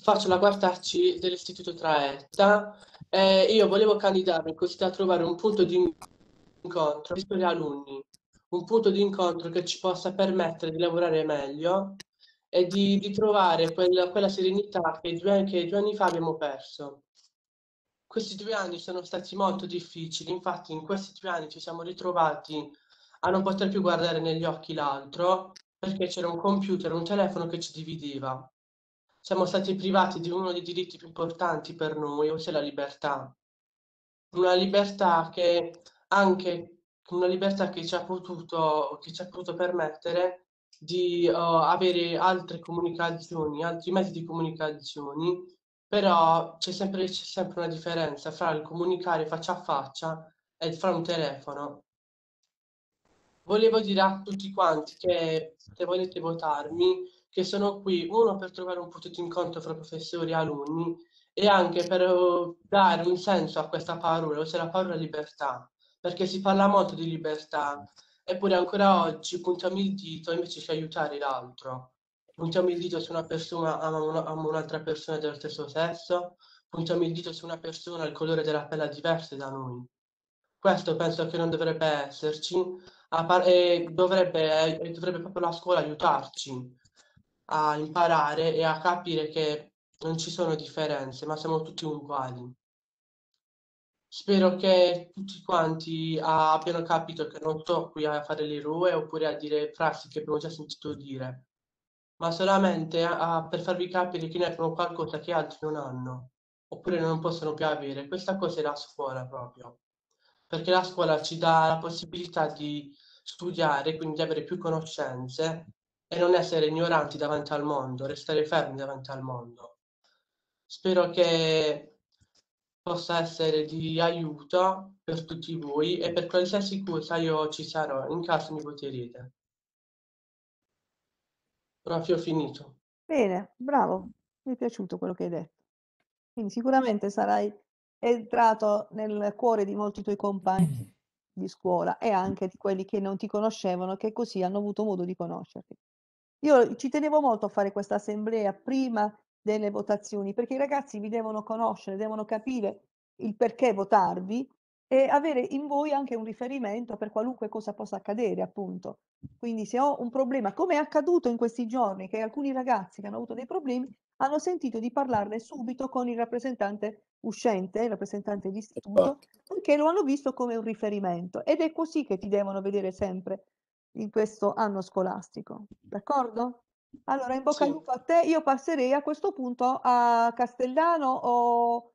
Faccio la quarta C dell'istituto Traetta e io volevo candidarmi così da trovare un punto di incontro per gli alunni, un punto di incontro che ci possa permettere di lavorare meglio e di, di trovare quella, quella, serenità che due, che due anni fa abbiamo perso. Questi due anni sono stati molto difficili, infatti in questi due anni ci siamo ritrovati a non poter più guardare negli occhi l'altro perché c'era un computer, un telefono che ci divideva. Siamo stati privati di uno dei diritti più importanti per noi, ossia la libertà. Una libertà che anche una libertà che ci ha potuto, che ci ha potuto permettere di uh, avere altre comunicazioni, altri mezzi di comunicazione, però c'è sempre, c'è sempre una differenza fra il comunicare faccia a faccia e fra un telefono. Volevo dire a tutti quanti che se volete votarmi, che sono qui, uno per trovare un punto di incontro fra professori e alunni e anche per eh, dare un senso a questa parola, ossia la parola libertà, perché si parla molto di libertà, eppure ancora oggi puntiamo il dito invece che aiutare l'altro. Puntiamo il dito su una persona ama un'altra persona dello stesso sesso, puntiamo il dito su una persona il colore della pelle diverso da noi. Questo penso che non dovrebbe esserci e dovrebbe, dovrebbe proprio la scuola aiutarci a imparare e a capire che non ci sono differenze, ma siamo tutti uguali. Spero che tutti quanti abbiano capito che non sto qui a fare l'eroe oppure a dire frasi che abbiamo già sentito dire, ma solamente a, per farvi capire che noi abbiamo qualcosa che altri non hanno, oppure non possono più avere. Questa cosa è la scuola proprio, perché la scuola ci dà la possibilità di studiare, quindi di avere più conoscenze e non essere ignoranti davanti al mondo, restare fermi davanti al mondo. Spero che possa essere di aiuto per tutti voi e per qualsiasi cosa io ci sarò in caso mi voterete. Proprio finito. Bene, bravo, mi è piaciuto quello che hai detto. Quindi sicuramente sarai entrato nel cuore di molti tuoi compagni di scuola e anche di quelli che non ti conoscevano, che così hanno avuto modo di conoscerti. Io ci tenevo molto a fare questa assemblea prima delle votazioni, perché i ragazzi vi devono conoscere, devono capire il perché votarvi e avere in voi anche un riferimento per qualunque cosa possa accadere, appunto. Quindi se ho un problema, come è accaduto in questi giorni, che alcuni ragazzi che hanno avuto dei problemi hanno sentito di parlarne subito con il rappresentante uscente, il rappresentante di istituto, perché lo hanno visto come un riferimento. Ed è così che ti devono vedere sempre in questo anno scolastico, d'accordo? Allora, in bocca al lupo a te, io passerei a questo punto a Castellano o...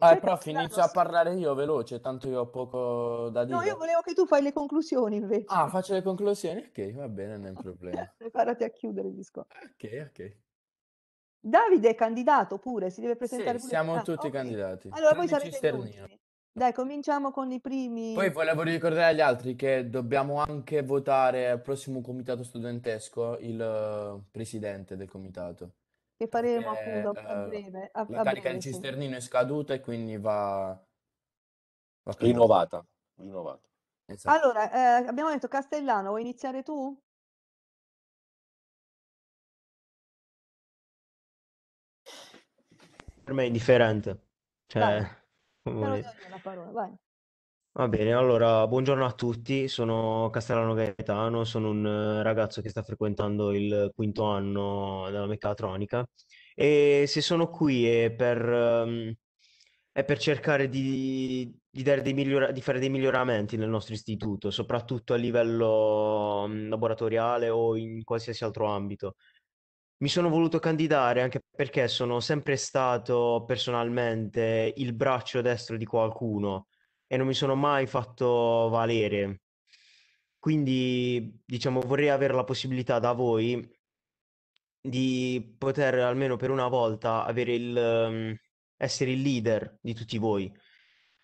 Ah, C'è prof, Castellano? inizio a Sì. parlare io veloce, tanto io ho poco da No, io dire. volevo che tu fai le conclusioni invece. Ah, faccio le conclusioni? Ok, va bene, non è un problema. Preparati a chiudere il discorso. Ok, ok. Davide è candidato pure, si deve Sì, presentare pure. siamo Ah, tutti ok. candidati, Allora voi tranne sarete Cisternino. Dai, cominciamo con i primi. Poi volevo ricordare agli altri che dobbiamo anche votare al prossimo comitato studentesco il eh, presidente del comitato. che faremo Perché appunto a eh, breve. A, la a carica breve, di sì. Cisternino è scaduta e quindi va, va cambiata. Rinnovata, rinnovata. Esatto. Allora, eh, abbiamo detto Castellano, vuoi iniziare tu? Per me è indifferente. Cioè, Vai, la parola, vai. Va bene, allora, buongiorno a tutti, sono Castellano Gaetano, sono un eh, ragazzo che sta frequentando il quinto anno della meccatronica e se sono qui è per, ehm, è per cercare di, di dare dei migliora- di fare dei miglioramenti nel nostro istituto, soprattutto a livello mm, laboratoriale o in qualsiasi altro ambito. Mi sono voluto candidare anche perché sono sempre stato personalmente il braccio destro di qualcuno e non mi sono mai fatto valere. Quindi, diciamo, vorrei avere la possibilità da voi di poter almeno per una volta avere il, ehm, essere il leader di tutti voi.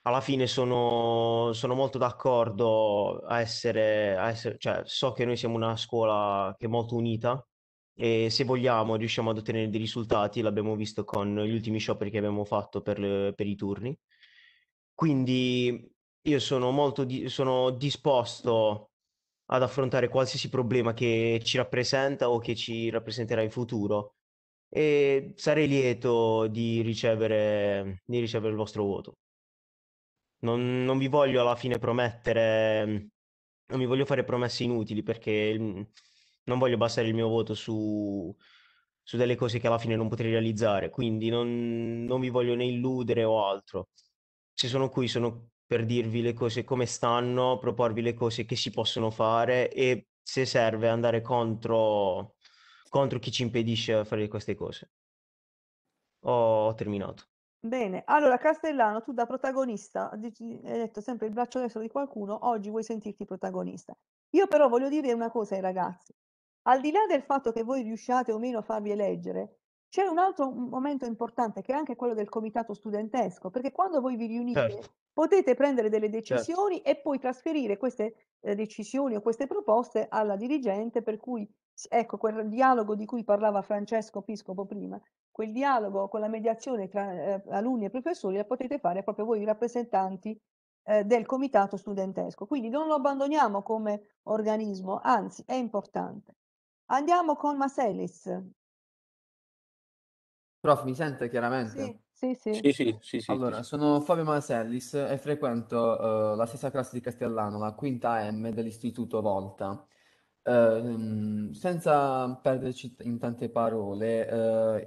Alla fine sono, sono molto d'accordo a essere, a essere, cioè, so che noi siamo una scuola che è molto unita e se vogliamo riusciamo ad ottenere dei risultati, l'abbiamo visto con gli ultimi scioperi che abbiamo fatto per, le- per i turni. Quindi io sono molto di- sono disposto ad affrontare qualsiasi problema che ci rappresenta o che ci rappresenterà in futuro e sarei lieto di ricevere, di ricevere il vostro voto. Non, non vi voglio alla fine promettere, non mi voglio fare promesse inutili perché non voglio basare il mio voto su, su delle cose che alla fine non potrei realizzare, quindi non, non vi voglio né illudere o altro. Se sono qui sono per dirvi le cose come stanno, proporvi le cose che si possono fare e se serve andare contro, contro chi ci impedisce di fare queste cose. Ho, ho terminato. Bene, allora Castellano, tu da protagonista hai detto sempre il braccio destro di qualcuno, oggi vuoi sentirti protagonista. Io però voglio dire una cosa ai ragazzi. Al di là del fatto che voi riusciate o meno a farvi eleggere, c'è un altro momento importante che è anche quello del comitato studentesco, perché quando voi vi riunite Certo. potete prendere delle Certo. decisioni e poi trasferire queste eh, decisioni o queste proposte alla dirigente, per cui ecco quel dialogo di cui parlava Francesco Piscopo prima, quel dialogo con la mediazione tra eh, alunni e professori la potete fare proprio voi rappresentanti eh, del comitato studentesco. Quindi non lo abbandoniamo come organismo, anzi è importante. Andiamo con Maselis. Prof, mi sente chiaramente? Sì, sì, sì. Sì, sì, sì, sì, Allora, sono Fabio Masellis e frequento eh, la stessa classe di Castellano, la quinta M dell'Istituto Volta. Ehm, senza perderci in tante parole,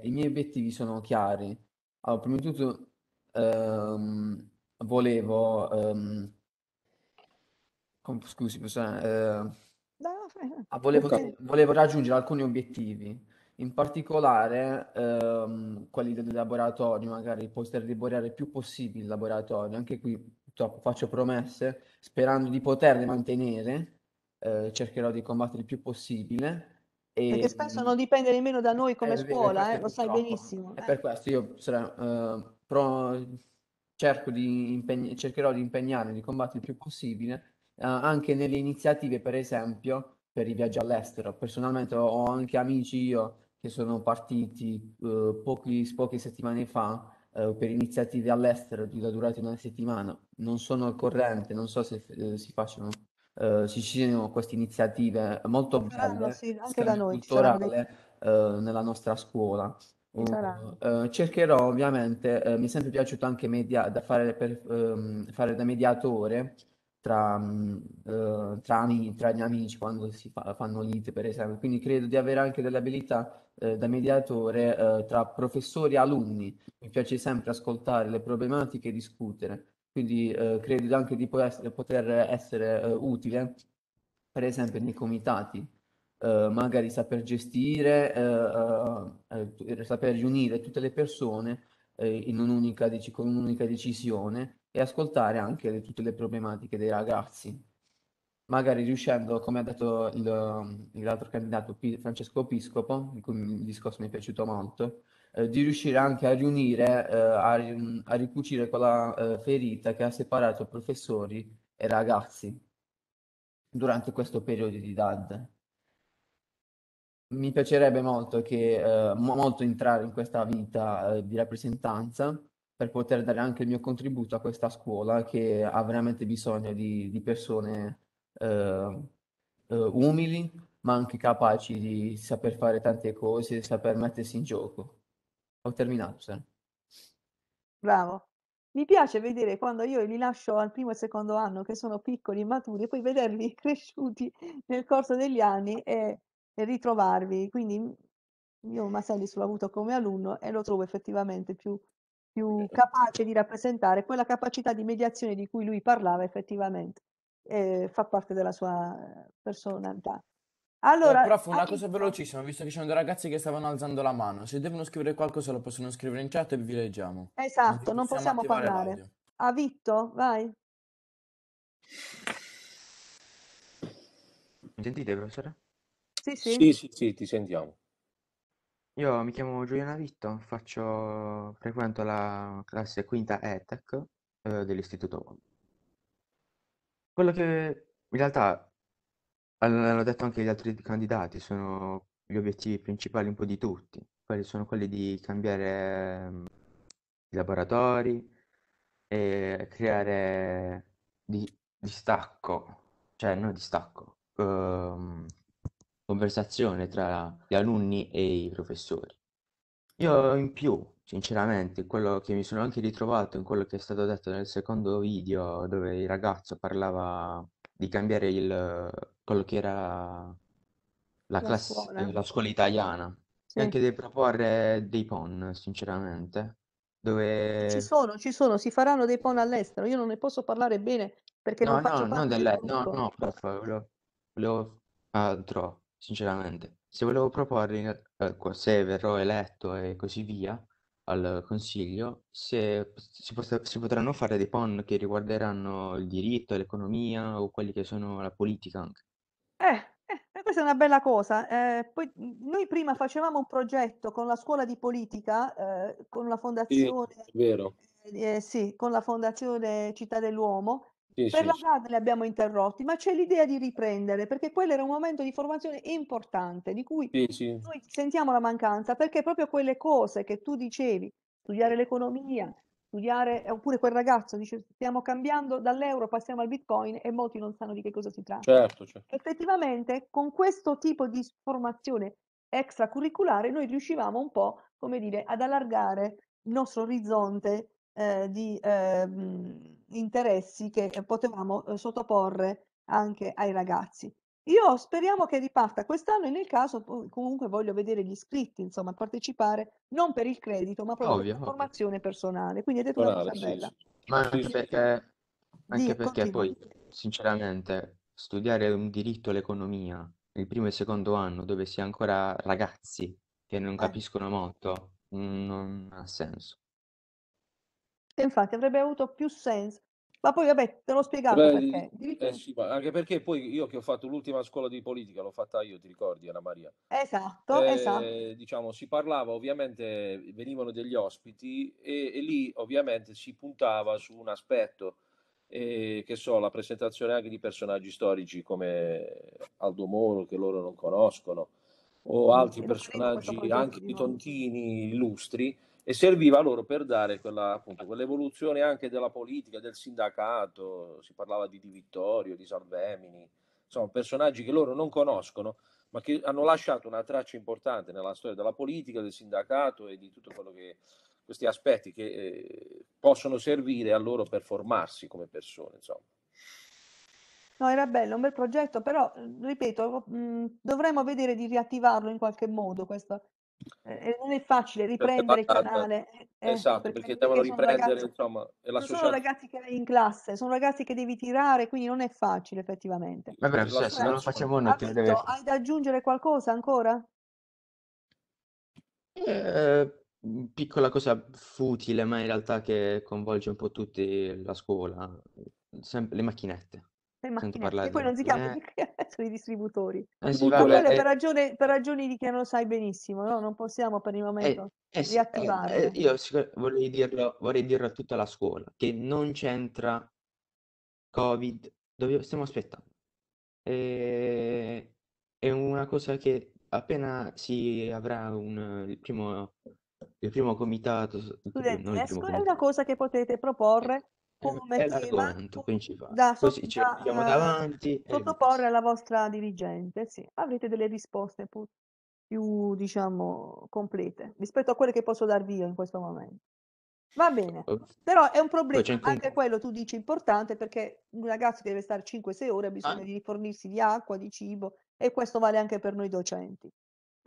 eh, i miei obiettivi sono chiari. Allora, prima di tutto, ehm, volevo, ehm, com- scusi, professore, Ah, volevo, perché- volevo raggiungere alcuni obiettivi, in particolare ehm, quelli del laboratorio, magari poter elaborare il più possibile il laboratorio. Anche qui purtroppo faccio promesse, sperando di poterle mantenere, eh, cercherò di combattere il più possibile. Perché E, spesso non dipende nemmeno da noi come è scuola, eh, lo sai benissimo. E eh. per questo io sarò, eh, pro- cerco di impegn- cercherò di impegnarmi, di combattere il più possibile, eh, anche nelle iniziative, per esempio, per i viaggi all'estero. Personalmente ho, anche amici io che sono partiti eh, pochi- poche settimane fa eh, per iniziative all'estero di la durata di una settimana. Non sono al corrente, non so se eh, si facciano, eh, ci siano queste iniziative molto belle, sì, anche da noi saranno dei... culturale eh, nella nostra scuola. Uh, eh, cercherò ovviamente, eh, mi è sempre piaciuto anche media- da fare, per, ehm, fare da mediatore tra, mm, eh, tra, ami- tra gli amici quando si fa- fanno lite, per esempio. Quindi credo di avere anche delle abilità eh, da mediatore eh, tra professori e alunni. Mi piace sempre ascoltare le problematiche e discutere. Quindi eh, credo anche di poter essere eh, utile, per esempio, nei comitati eh, magari saper gestire, saper riunire tutte le persone in un'unica con un'unica decisione e ascoltare anche le- tutte le problematiche dei ragazzi. Magari riuscendo, come ha detto il- l'altro candidato Pi- Francesco Piscopo, di cui il discorso mi è piaciuto molto, eh, di riuscire anche a riunire, eh, a, a ricucire quella eh, ferita che ha separato professori e ragazzi durante questo periodo di DAD. Mi piacerebbe molto, che, eh, mo- molto entrare in questa vita, eh, di rappresentanza per poter dare anche il mio contributo a questa scuola che ha veramente bisogno di, di persone eh, eh, umili, ma anche capaci di saper fare tante cose, di saper mettersi in gioco. Ho terminato, sir. Bravo. Mi piace vedere quando io li lascio al primo e secondo anno che sono piccoli e maturi, e poi vederli cresciuti nel corso degli anni e, e ritrovarvi. Quindi io Masellis l'ho avuto come alunno e lo trovo effettivamente più, più capace di rappresentare quella capacità di mediazione di cui lui parlava effettivamente. eh, fa parte della sua eh, personalità. Eh, Allora, prof, una cosa velocissima, visto che c'erano due ragazzi che stavano alzando la mano. Se devono scrivere qualcosa lo possono scrivere in chat e vi leggiamo. Esatto, non possiamo parlare. l'audio. Avitto, vai. Mi sentite, professore? Sì, sì. Sì, sì, sì, ti sentiamo. Io mi chiamo Giuliano Vitto, faccio, frequento la classe quinta ETEC eh, dell'Istituto Volta. Quello che in realtà hanno detto anche gli altri candidati sono gli obiettivi principali un po' di tutti. Quelli sono quelli di cambiare ehm, i laboratori e creare di, distacco, cioè non distacco, ehm, conversazione tra gli alunni e i professori. Io in più, sinceramente, quello che mi sono anche ritrovato in quello che è stato detto nel secondo video dove il ragazzo parlava di cambiare il, quello che era la La classe, scuola. la scuola italiana e Sì. anche di proporre dei PON, sinceramente, Ci dove... sono, ci sono, si faranno dei PON all'estero. Io non ne posso parlare bene perché No, non faccio no, non parte del delle... No, no, prof, volevo, volevo altro, sinceramente. Se volevo proporre, qua- se verrò eletto e così via, al consiglio, se si, possa- si potranno fare dei PON che riguarderanno il diritto, l'economia o quelli che sono la politica anche. Eh, eh, questa è una bella cosa. Eh, poi mh, noi prima facevamo un progetto con la scuola di politica, eh, con la Sì, fondazione, è vero. eh, sì, con la fondazione Città dell'Uomo. Sì, Per sì, la. DAD li abbiamo interrotti, ma c'è l'idea di riprendere, perché quello era un momento di formazione importante, di cui noi sentiamo la mancanza, perché proprio quelle cose che tu dicevi, studiare l'economia, studiare, oppure quel ragazzo dice stiamo cambiando dall'euro, passiamo al bitcoin e molti non sanno di che cosa si tratta. Certo, certo. Effettivamente, con questo tipo di formazione extracurriculare, noi riuscivamo un po', come dire, ad allargare il nostro orizzonte eh, di ehm, interessi che eh, potevamo eh, sottoporre anche ai ragazzi. Io speriamo che riparta quest'anno e nel caso comunque voglio vedere gli iscritti, insomma, partecipare non per il credito, ma proprio per Ovvio, la ovvio. formazione personale. Quindi è detto una cosa sì, bella. sì. Ma anche perché, anche Di, perché poi, sinceramente, studiare un diritto all'economia il primo e il secondo anno, dove si è ancora ragazzi che non Eh. capiscono molto, non ha senso. E infatti avrebbe avuto più senso. Ma poi vabbè, te l'ho spiegato Beh, perché. Eh sì, anche perché poi io che ho fatto l'ultima scuola di politica, l'ho fatta io, ti ricordi, Anna Maria? Esatto, esatto. Eh, diciamo, si parlava, ovviamente venivano degli ospiti e, e lì ovviamente si puntava su un aspetto, eh, che so, la presentazione anche di personaggi storici come Aldo Moro, che loro non conoscono, o altri personaggi anche di tontini illustri, e serviva loro per dare quella, appunto, quell'evoluzione anche della politica, del sindacato, si parlava di Di Vittorio, di Salvemini, insomma, personaggi che loro non conoscono, ma che hanno lasciato una traccia importante nella storia della politica, del sindacato e di tutto quello che questi aspetti che eh, possono servire a loro per formarsi come persone, insomma. No, era bello, un bel progetto, però, ripeto, dovremmo vedere di riattivarlo in qualche modo. Questo, eh, e non è facile riprendere il la- canale, eh, eh, esatto, perché, perché devono riprendere, ragazzi, insomma, e non sono ragazzi che hai in classe, sono ragazzi che devi tirare, quindi non è facile effettivamente. Vabbè, la professore, se non lo facciamo noi, lo deve hai da aggiungere qualcosa ancora? Eh, piccola cosa futile, ma in realtà che coinvolge un po' tutti la scuola, Sem- le macchinette. Le macchinette, parlare che poi non si chiamano macchinette. sono i distributori. Eh sì, vabbè, è per, eh, ragione, per ragioni di che non sai benissimo, no? Non possiamo per il eh, momento eh eh, eh, riattivarle. io sicur- vorrei dirlo, vorrei dirlo a tutta la scuola, che non c'entra Covid, dove stiamo aspettando. E- È una cosa che appena si avrà un, il primo, il primo comitato, il primo- è una comitato, cosa che potete proporre come è tema l'argomento principale. da, so- Così ci da, mettiamo eh, davanti e sottoporre alla vostra dirigente. Sì, avrete delle risposte pu- più, diciamo, complete rispetto a quelle che posso darvi io in questo momento. Va bene, Oh, però è un Poi problema, c'è anche anche quello tu dici importante perché un ragazzo che deve stare 5-6 ore ha bisogno Ah, di rifornirsi di acqua, di cibo e questo vale anche per noi docenti.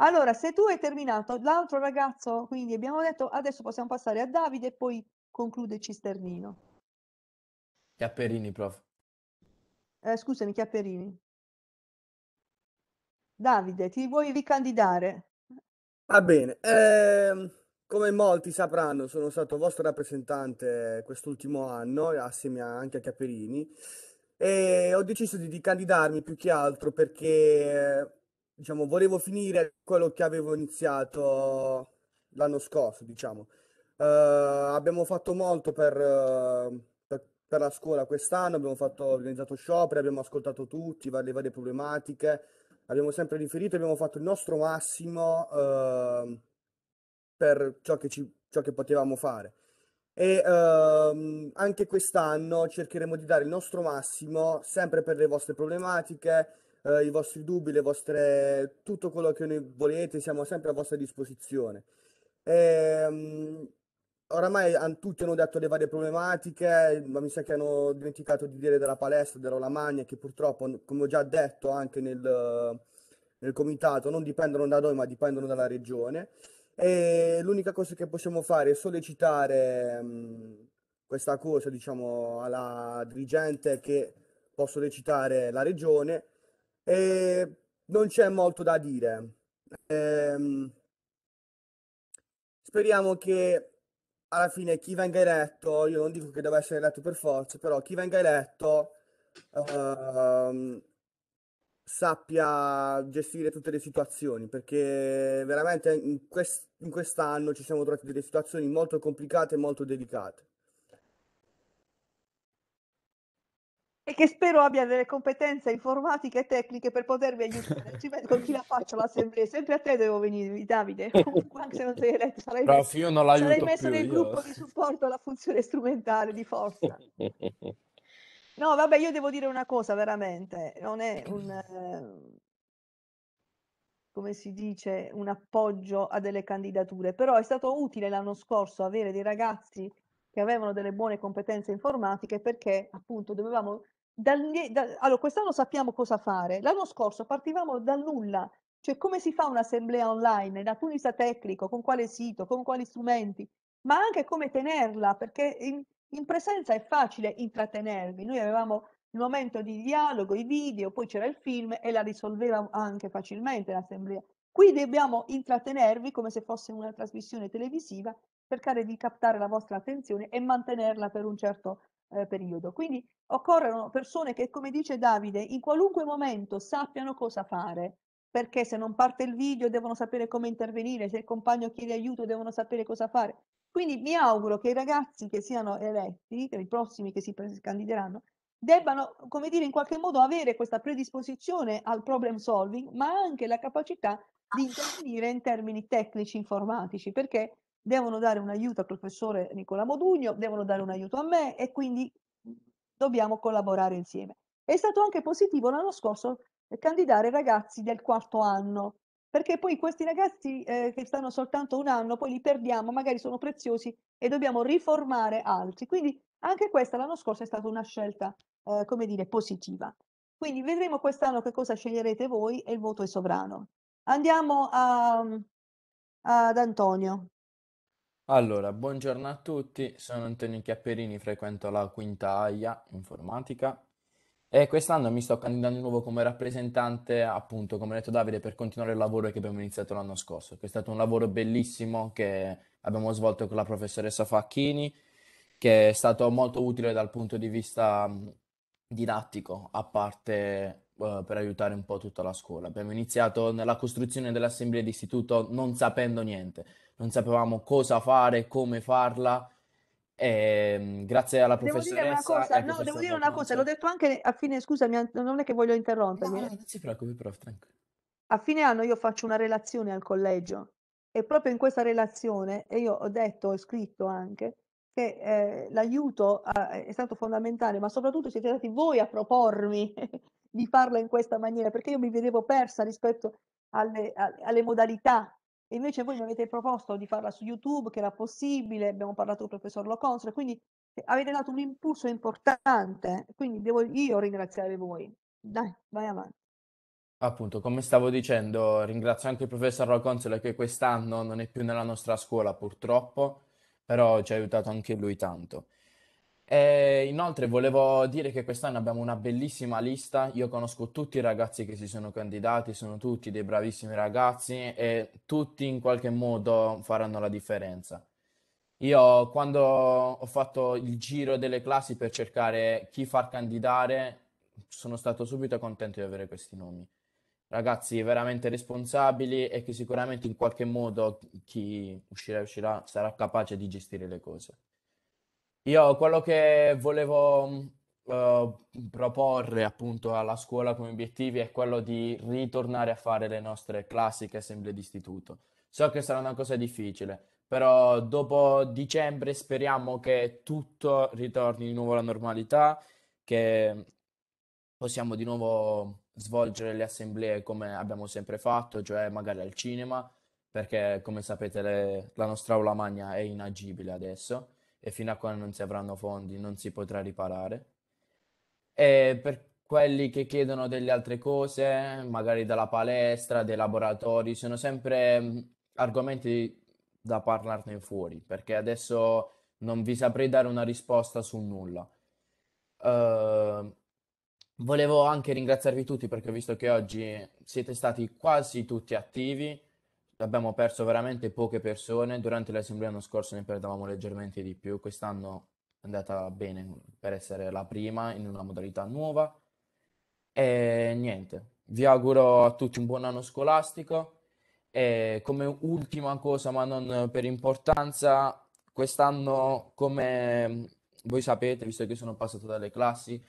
Allora, se tu hai terminato, l'altro ragazzo, quindi abbiamo detto adesso possiamo passare a Davide e poi conclude Cisternino. Chiapperini, prof. Eh, scusami, Chiapperini. Davide, ti vuoi ricandidare? Va bene, ehm, come molti sapranno, sono stato vostro rappresentante quest'ultimo anno, assieme anche a Caperini, e ho deciso di ricandidarmi più che altro perché, diciamo, volevo finire quello che avevo iniziato l'anno scorso, diciamo. Eh, abbiamo fatto molto per, eh, per- la scuola quest'anno, abbiamo fatto, organizzato scioperi, abbiamo ascoltato tutti, le varie problematiche, abbiamo sempre riferito, abbiamo fatto il nostro massimo ehm, per ciò che, ci, ciò che potevamo fare. E ehm, anche quest'anno cercheremo di dare il nostro massimo sempre per le vostre problematiche, eh, i vostri dubbi, le vostre, tutto quello che volete, siamo sempre a vostra disposizione. Ehm, oramai han- tutti hanno detto le varie problematiche, ma mi sa che hanno dimenticato di dire della palestra, della Lamagna, che purtroppo, come ho già detto anche nel, nel comitato, non dipendono da noi, ma dipendono dalla regione. E l'unica cosa che possiamo fare è sollecitare mh, questa cosa, diciamo, alla dirigente che può sollecitare la regione e non c'è molto da dire. Ehm, speriamo che alla fine chi venga eletto, io non dico che deve essere eletto per forza, però chi venga eletto ehm, sappia gestire tutte le situazioni, perché veramente in, quest- in quest'anno ci siamo trovati delle situazioni molto complicate e molto delicate. E che spero abbia delle competenze informatiche e tecniche per potervi aiutare. Ci vedo con chi la faccio l'assemblea, sempre a te devo venire, Davide, comunque anche se non sei eletto, sarai, Prof, io non sarai messo più, nel io. gruppo di supporto alla funzione strumentale di forza. No, vabbè, io devo dire una cosa veramente, non è un, eh, come si dice, un appoggio a delle candidature, però è stato utile l'anno scorso avere dei ragazzi che avevano delle buone competenze informatiche perché appunto dovevamo dal da- allora quest'anno sappiamo cosa fare. L'anno scorso partivamo dal nulla, cioè come si fa un'assemblea online, da punto tecnico, con quale sito, con quali strumenti, ma anche come tenerla, perché in, in presenza è facile intrattenervi. Noi avevamo il momento di dialogo, i video, poi c'era il film e la risolveva anche facilmente l'assemblea. Qui dobbiamo intrattenervi come se fosse una trasmissione televisiva, cercare di captare la vostra attenzione e mantenerla per un certo eh, periodo. Quindi occorrono persone che, come dice Davide, in qualunque momento sappiano cosa fare, perché se non parte il video devono sapere come intervenire, se il compagno chiede aiuto devono sapere cosa fare. Quindi mi auguro che i ragazzi che siano eletti, i prossimi che si candideranno, debbano, come dire, in qualche modo avere questa predisposizione al problem solving, ma anche la capacità di intervenire in termini tecnici informatici, perché devono dare un aiuto al professore Nicola Modugno, devono dare un aiuto a me e quindi dobbiamo collaborare insieme. È stato anche positivo l'anno scorso eh, candidare ragazzi del quarto anno, perché poi questi ragazzi eh, che stanno soltanto un anno, poi li perdiamo, magari sono preziosi e dobbiamo riformare altri. Quindi anche questa l'anno scorso è stata una scelta, eh, come dire, positiva. Quindi vedremo quest'anno che cosa sceglierete voi e il voto è sovrano. Andiamo a, ad Antonio. Allora, buongiorno a tutti, sono Antonio Chiapperini, frequento la quinta AIA informatica e quest'anno mi sto candidando di nuovo come rappresentante, appunto, come ha detto Davide, per continuare il lavoro che abbiamo iniziato l'anno scorso, che è stato un lavoro bellissimo che abbiamo svolto con la professoressa Facchini, che è stato molto utile dal punto di vista didattico, a parte eh, per aiutare un po' tutta la scuola. Abbiamo iniziato nella costruzione dell'assemblea d'istituto non sapendo niente, non sapevamo cosa fare, come farla. E, mh, grazie alla Devo dire una professoressa cosa, al no, devo dire una cosa, l'ho detto anche a fine, scusami, non è che voglio interrompermi. no, eh. non si preoccupi, prof, tranquillo. A fine anno io faccio una relazione al collegio e proprio in questa relazione, e io ho detto, ho scritto anche, che eh, l'aiuto eh, è stato fondamentale, ma soprattutto siete stati voi a propormi di farla in questa maniera, perché io mi vedevo persa rispetto alle, alle modalità. E invece voi mi avete proposto di farla su YouTube, che era possibile, abbiamo parlato con il professor Loconsole, quindi eh, avete dato un impulso importante, quindi devo io ringraziare voi. Dai, vai avanti. Appunto, come stavo dicendo, ringrazio anche il professor Roconsole che quest'anno non è più nella nostra scuola purtroppo, però ci ha aiutato anche lui tanto. E inoltre volevo dire che quest'anno abbiamo una bellissima lista, io conosco tutti i ragazzi che si sono candidati, sono tutti dei bravissimi ragazzi e tutti in qualche modo faranno la differenza. Io quando ho fatto il giro delle classi per cercare chi far candidare, sono stato subito contento di avere questi nomi. Ragazzi veramente responsabili e che sicuramente in qualche modo chi uscirà uscirà sarà capace di gestire le cose. Io quello che volevo mh, eh, proporre appunto alla scuola come obiettivi è quello di ritornare a fare le nostre classiche assemblee d'istituto. So che sarà una cosa difficile, però dopo dicembre speriamo che tutto ritorni di nuovo alla normalità, che possiamo di nuovo svolgere le assemblee come abbiamo sempre fatto, cioè magari al cinema, perché come sapete le- la nostra aula magna è inagibile adesso e fino a quando non si avranno fondi non si potrà riparare. E per quelli che chiedono delle altre cose, magari dalla palestra, dei laboratori, sono sempre mh, argomenti da parlarne fuori, perché adesso non vi saprei dare una risposta su nulla. Eh, volevo anche ringraziarvi tutti perché ho visto che oggi siete stati quasi tutti attivi, abbiamo perso veramente poche persone, durante l'assemblea l'anno scorso ne perdevamo leggermente di più, quest'anno è andata bene per essere la prima in una modalità nuova. E niente, vi auguro a tutti un buon anno scolastico e come ultima cosa, ma non per importanza, quest'anno, come voi sapete, visto che sono passato dalle classi,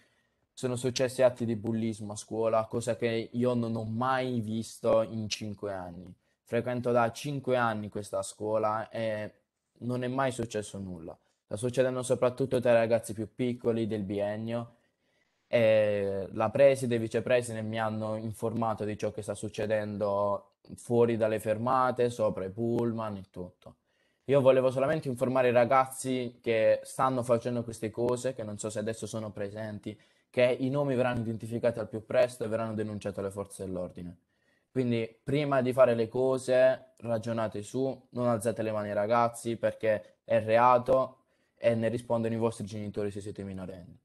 sono successi atti di bullismo a scuola, cosa che io non ho mai visto in cinque anni. Frequento da cinque anni questa scuola e non è mai successo nulla. Sta succedendo soprattutto tra i ragazzi più piccoli del biennio e la preside e vicepreside mi hanno informato di ciò che sta succedendo fuori dalle fermate, sopra i pullman e tutto. Io volevo solamente informare i ragazzi che stanno facendo queste cose, che non so se adesso sono presenti, che i nomi verranno identificati al più presto e verranno denunciati alle forze dell'ordine. Quindi prima di fare le cose ragionate su, non alzate le mani ragazzi perché è reato e ne rispondono i vostri genitori se siete minorenni.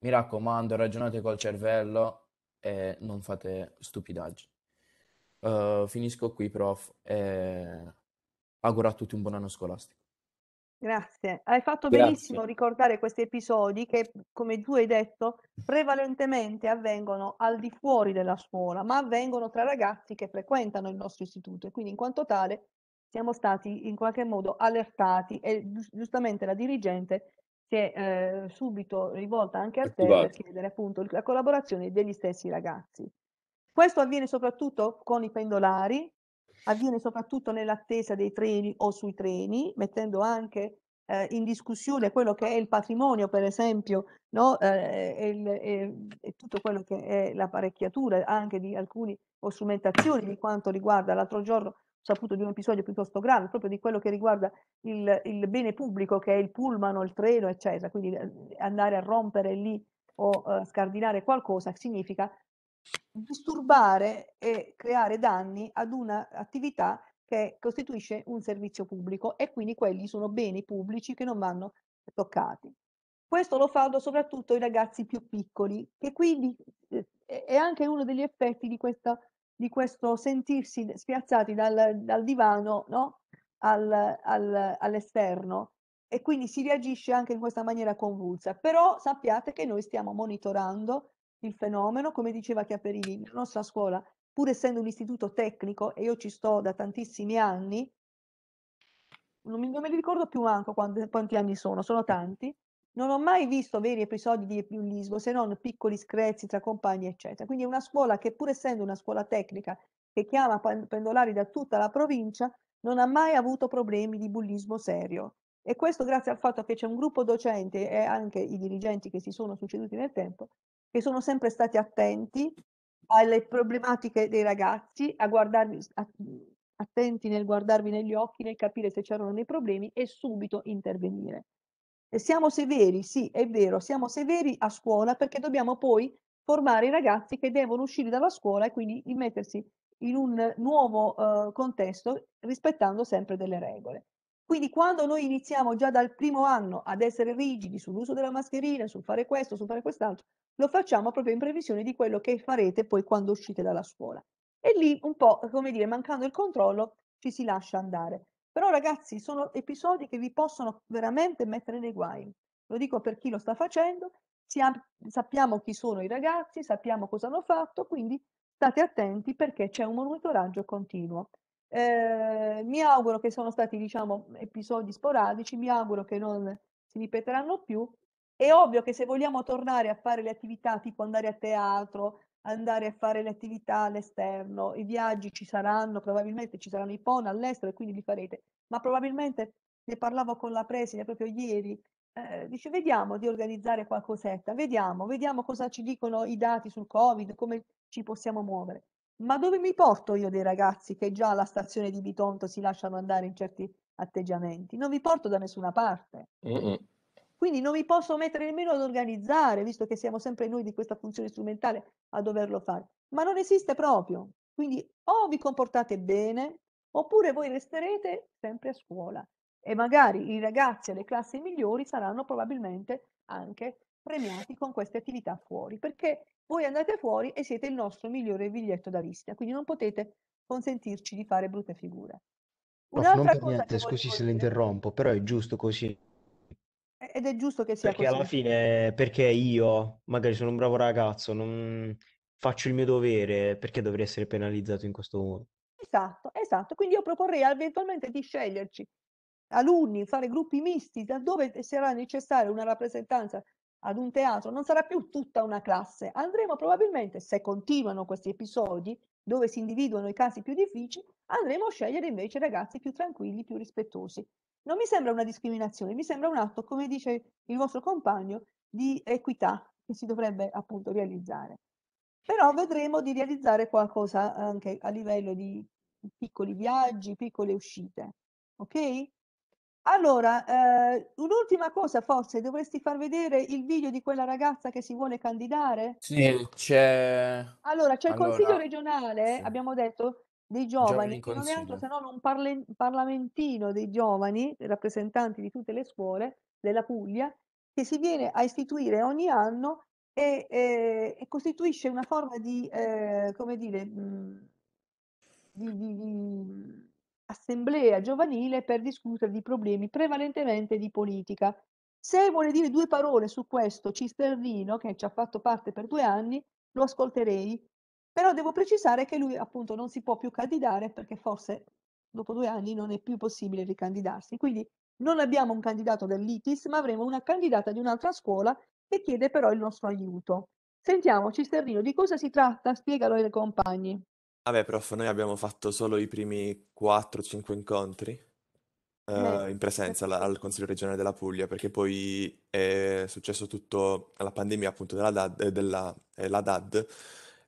Mi raccomando, ragionate col cervello e non fate stupidaggini. Uh, finisco qui, prof, e auguro a tutti un buon anno scolastico. Grazie. Hai fatto Grazie. benissimo ricordare questi episodi che, come tu hai detto, prevalentemente avvengono al di fuori della scuola, ma avvengono tra ragazzi che frequentano il nostro istituto e quindi in quanto tale siamo stati in qualche modo allertati e gius- giustamente la dirigente si è eh, subito rivolta anche a te per chiedere appunto la collaborazione degli stessi ragazzi. Questo avviene soprattutto con i pendolari, avviene soprattutto nell'attesa dei treni o sui treni, mettendo anche eh, in discussione quello che è il patrimonio, per esempio, no? Eh, e, il- tutto quello che è l'apparecchiatura anche di alcune strumentazioni di quanto riguarda l'altro giorno ho saputo di un episodio piuttosto grave, proprio di quello che riguarda il, il bene pubblico che è il pullman il treno, eccetera. Quindi eh, andare a rompere lì o eh, scardinare qualcosa significa disturbare e creare danni ad un'attività che costituisce un servizio pubblico e quindi quelli sono beni pubblici che non vanno toccati. Questo lo fanno soprattutto i ragazzi più piccoli, che quindi eh, è anche uno degli effetti di, questa, di questo sentirsi spiazzati dal, dal divano no? al, al- all'esterno e quindi si reagisce anche in questa maniera convulsa. Però sappiate che noi stiamo monitorando il fenomeno, come diceva Chiaperini, la nostra scuola, pur essendo un istituto tecnico, e io ci sto da tantissimi anni, non, mi- non me li ricordo più manco quanti, quanti anni sono, sono tanti, non ho mai visto veri episodi di bullismo, se non piccoli screzi tra compagni, eccetera. Quindi è una scuola che, pur essendo una scuola tecnica che chiama pen- pendolari da tutta la provincia, non ha mai avuto problemi di bullismo serio. E questo grazie al fatto che c'è un gruppo docente e anche i dirigenti che si sono succeduti nel tempo, che sono sempre stati attenti alle problematiche dei ragazzi, a guardarvi, a- attenti nel guardarvi negli occhi, nel capire se c'erano dei problemi e subito intervenire. E siamo severi, sì, è vero, siamo severi a scuola perché dobbiamo poi formare i ragazzi che devono uscire dalla scuola e quindi mettersi in un nuovo eh, contesto rispettando sempre delle regole. Quindi quando noi iniziamo già dal primo anno ad essere rigidi sull'uso della mascherina, sul fare questo, sul fare quest'altro, lo facciamo proprio in previsione di quello che farete poi quando uscite dalla scuola. E lì un po', come dire, mancando il controllo, ci si lascia andare. Però ragazzi, sono episodi che vi possono veramente mettere nei guai. Lo dico per chi lo sta facendo, sappiamo chi sono i ragazzi, sappiamo cosa hanno fatto, quindi state attenti perché c'è un monitoraggio continuo. Eh, mi auguro che sono stati, diciamo, episodi sporadici, mi auguro che non si ripeteranno più. È ovvio che se vogliamo tornare a fare le attività tipo andare a teatro, andare a fare le attività all'esterno, i viaggi ci saranno, probabilmente ci saranno i PON all'estero e quindi li farete, ma probabilmente ne parlavo con la preside proprio ieri, eh, dice vediamo di organizzare qualcosetta, vediamo, vediamo cosa ci dicono i dati sul Covid, come ci possiamo muovere. Ma dove mi porto io dei ragazzi che già alla stazione di Bitonto si lasciano andare in certi atteggiamenti? Non vi porto da nessuna parte. Mm-mm. Quindi non mi posso mettere nemmeno ad organizzare, visto che siamo sempre noi di questa funzione strumentale a doverlo fare. Ma non esiste proprio. Quindi o vi comportate bene, oppure voi resterete sempre a scuola e magari i ragazzi alle classi migliori saranno probabilmente anche premiati con queste attività fuori, perché voi andate fuori e siete il nostro migliore biglietto da visita, quindi non potete consentirci di fare brutte figure. Prof, non per cosa niente, scusi se le interrompo, però è giusto così. ed è giusto che sia Perché alla così. fine, perché io magari sono un bravo ragazzo, non faccio il mio dovere, perché dovrei essere penalizzato in questo modo? Esatto, esatto. Quindi io proporrei eventualmente di sceglierci alunni, fare gruppi misti, da dove sarà necessaria una rappresentanza ad un teatro, non sarà più tutta una classe. Andremo probabilmente, se continuano questi episodi, dove si individuano i casi più difficili, andremo a scegliere invece ragazzi più tranquilli, più rispettosi. Non mi sembra una discriminazione, mi sembra un atto, come dice il vostro compagno, di equità che si dovrebbe appunto realizzare. Però vedremo di realizzare qualcosa anche a livello di piccoli viaggi, piccole uscite. Ok? Allora, eh, un'ultima cosa, forse dovresti far vedere il video di quella ragazza che si vuole candidare? Sì, c'è... Allora, c'è il Consiglio regionale, sì. abbiamo detto, dei Giovani che non è altro se non un parle- parlamentino dei giovani, rappresentanti di tutte le scuole della Puglia, che si viene a istituire ogni anno e, eh, e costituisce una forma di, eh, come dire, mh, di, di- di assemblea giovanile per discutere di problemi prevalentemente di politica. Se vuole dire due parole su questo Cisternino, che ci ha fatto parte per due anni, lo ascolterei, però devo precisare che lui appunto non si può più candidare perché forse dopo due anni non è più possibile ricandidarsi. Quindi non abbiamo un candidato dell'ITIS, ma avremo una candidata di un'altra scuola che chiede però il nostro aiuto. Sentiamo, Cisternino, di cosa si tratta? Spiegalo ai compagni. Vabbè, prof, noi abbiamo fatto solo i primi 4-5 incontri eh, Eh, in presenza alla- al Consiglio regionale della Puglia, perché poi è successo tutto alla pandemia appunto della DAD, eh, della, eh, la DAD.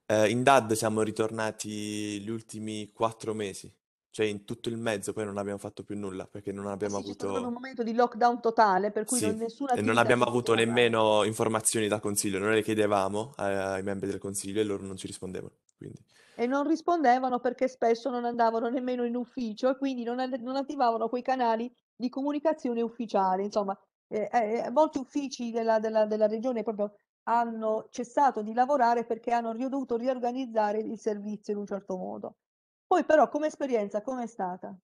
Eh, in DAD siamo ritornati gli ultimi 4 mesi, cioè in tutto il mezzo poi non abbiamo fatto più nulla, perché non Eh abbiamo sì, c'è stato proprio un avuto... momento di lockdown totale, per cui non, Sì, nessuna e non attività abbiamo si avuto poteva fare. nemmeno informazioni dal Consiglio, noi le chiedevamo ai, ai membri del Consiglio e loro non ci rispondevano, quindi... E non rispondevano perché spesso non andavano nemmeno in ufficio e quindi non, non attivavano quei canali di comunicazione ufficiali. Insomma, eh, eh, molti uffici della, della- della regione proprio hanno cessato di lavorare perché hanno dovuto riorganizzare il servizio in un certo modo. Poi però come esperienza, com'è stata?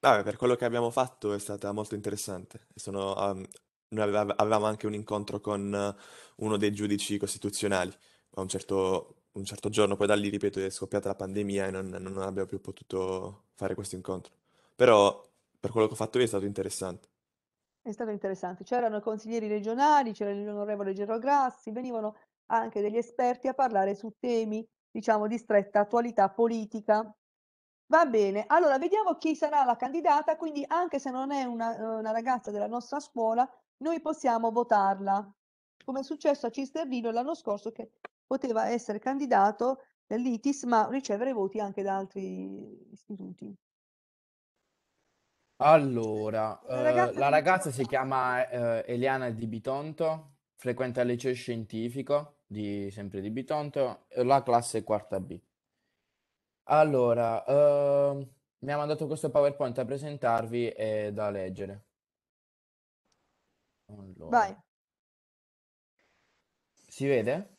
Vabbè, per quello che abbiamo fatto è stata molto interessante. Sono, um, noi aveva- avevamo anche un incontro con eh, uno dei giudici costituzionali un certo, un certo giorno, poi da lì, ripeto, è scoppiata la pandemia e non, non abbiamo più potuto fare questo incontro. Però per quello che ho fatto io è stato interessante. È stato interessante. C'erano consiglieri regionali, c'era l'onorevole Gero Grassi, venivano anche degli esperti a parlare su temi, diciamo, di stretta attualità politica. Va bene, allora vediamo chi sarà la candidata, quindi anche se non è una, una ragazza della nostra scuola, noi possiamo votarla, come è successo a Cisternino l'anno scorso che poteva essere candidato dell'ITIS, ma ricevere voti anche da altri istituti. Allora, La eh, ragazza la ragazza si chiama eh, Eliana Di Bitonto, frequenta il liceo scientifico di, sempre di Bitonto, la classe quarta B. Allora, ehm, mi ha mandato questo PowerPoint a presentarvi e da leggere. Allora, Vai. si vede?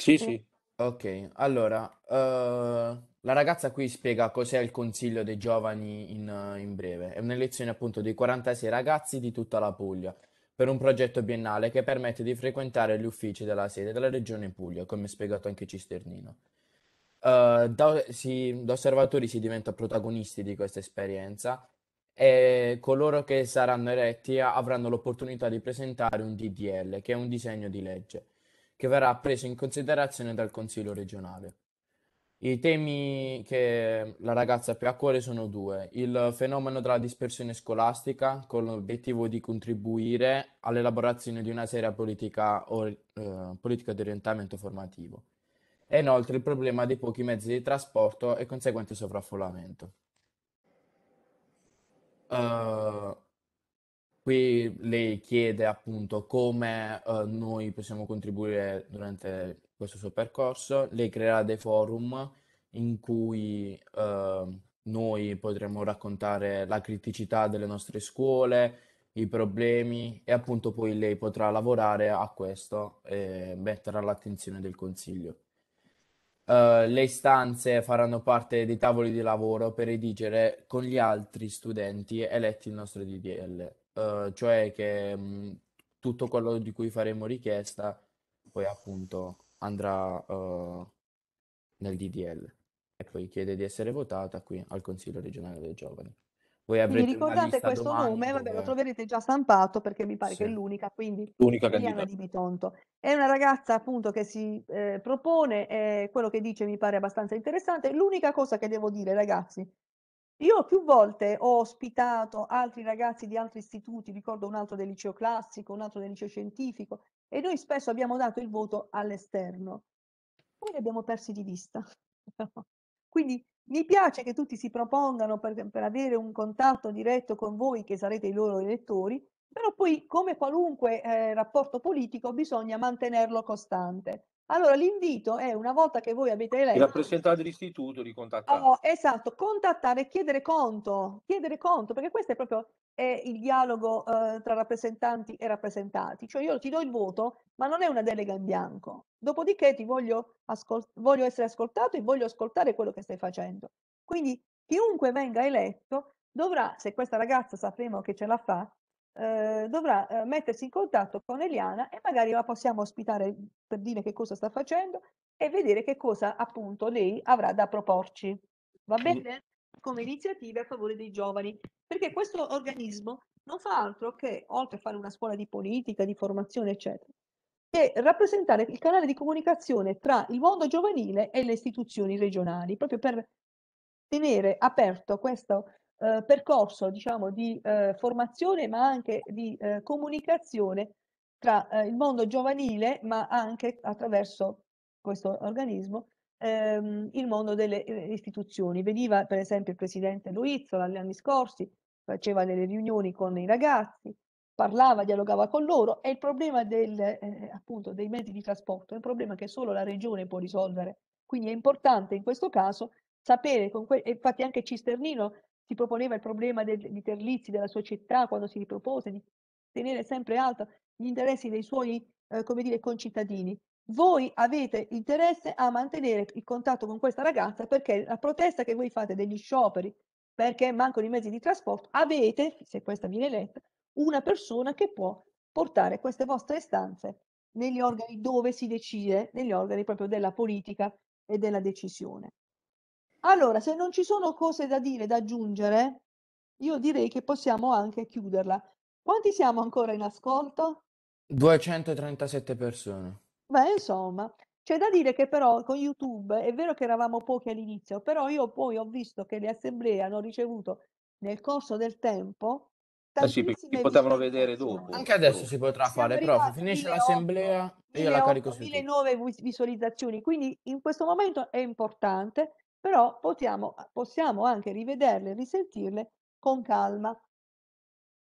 Sì, Sì. sì. Ok, allora, eh, la ragazza qui spiega cos'è il Consiglio dei Giovani in, eh, in breve. È un'elezione appunto di 46 ragazzi di tutta la Puglia per un progetto biennale che permette di frequentare gli uffici della sede della Regione Puglia, come spiegato anche Cisternino. Eh, da, si- da osservatori si diventa protagonisti di questa esperienza e coloro che saranno eletti avranno l'opportunità di presentare un DDL, che è un disegno di legge, che verrà preso in considerazione dal Consiglio regionale. I temi che la ragazza ha più a cuore sono due: il fenomeno della dispersione scolastica, con l'obiettivo di contribuire all'elaborazione di una seria politica, or- eh, politica di orientamento formativo, e inoltre il problema dei pochi mezzi di trasporto e conseguente sovraffollamento. Eh, qui lei chiede appunto come eh, noi possiamo contribuire durante questo suo percorso. Lei creerà dei forum in cui eh, noi potremo raccontare la criticità delle nostre scuole, i problemi e appunto poi lei potrà lavorare a questo e mettere all'attenzione del consiglio. Uh, le istanze faranno parte dei tavoli di lavoro per redigere con gli altri studenti eletti il nostro DDL, uh, cioè che mh, tutto quello di cui faremo richiesta poi appunto andrà uh, nel DDL e poi chiede di essere votata qui al Consiglio regionale dei giovani. Voi Quindi avrete ricordate questo domani nome, vabbè, lo troverete già stampato perché mi pare che è Sì, l'unica, quindi L'unica candidata. Di Bitonto. È una ragazza appunto che si eh, propone, e quello che dice mi pare abbastanza interessante. L'unica cosa che devo dire, ragazzi, io più volte ho ospitato altri ragazzi di altri istituti, ricordo un altro del liceo classico, un altro del liceo scientifico, e noi spesso abbiamo dato il voto all'esterno. Poi li abbiamo persi di vista. Quindi mi piace che tutti si propongano per, per avere un contatto diretto con voi, che sarete i loro elettori, però poi, come qualunque eh, rapporto politico, bisogna mantenerlo costante. Allora, l'invito è, una volta che voi avete eletto, rappresentanti dell'istituto di contattare. Oh, esatto, contattare e chiedere conto, chiedere conto, perché questo è proprio è il dialogo eh, tra rappresentanti e rappresentati. Cioè io ti do il voto, ma non è una delega in bianco. Dopodiché ti voglio, ascol- voglio essere ascoltato e voglio ascoltare quello che stai facendo. Quindi chiunque venga eletto dovrà, se questa ragazza sapremo che ce la fa, eh, dovrà eh, mettersi in contatto con Eliana e magari la possiamo ospitare per dire che cosa sta facendo e vedere che cosa appunto lei avrà da proporci. Va bene? Come iniziative a favore dei giovani, perché questo organismo non fa altro che, oltre a fare una scuola di politica, di formazione, eccetera, che rappresentare il canale di comunicazione tra il mondo giovanile e le istituzioni regionali, proprio per tenere aperto questo eh, percorso, diciamo, di eh, formazione, ma anche di eh, comunicazione tra eh, il mondo giovanile, ma anche attraverso questo organismo, ehm, il mondo delle eh, istituzioni. Veniva per esempio il presidente Luizzola gli anni scorsi, faceva delle riunioni con i ragazzi, parlava, dialogava con loro e il problema del, eh, appunto, dei mezzi di trasporto è un problema che solo la regione può risolvere. Quindi è importante in questo caso sapere, infatti anche Cisternino si proponeva il problema del, di Terlizzi, della sua città, quando si ripropose di tenere sempre alto gli interessi dei suoi, eh, come dire, concittadini. Voi avete interesse a mantenere il contatto con questa ragazza perché la protesta che voi fate degli scioperi, perché mancano i mezzi di trasporto, avete, se questa viene eletta, una persona che può portare queste vostre istanze negli organi dove si decide, negli organi proprio della politica e della decisione. Allora, se non ci sono cose da dire, da aggiungere, io direi che possiamo anche chiuderla. Quanti siamo ancora in ascolto? 237 persone. Beh, insomma, c'è da dire che però con YouTube è vero che eravamo pochi all'inizio, però io poi ho visto che le assemblee hanno ricevuto nel corso del tempo Eh sì, perché si potevano vedere dopo. Anche adesso si potrà Siamo fare, prof. a Finisce 1008, l'assemblea e io la carico 1008, su YouTube. 1009 vis- visualizzazioni, quindi in questo momento è importante, però potiamo- possiamo anche rivederle, risentirle con calma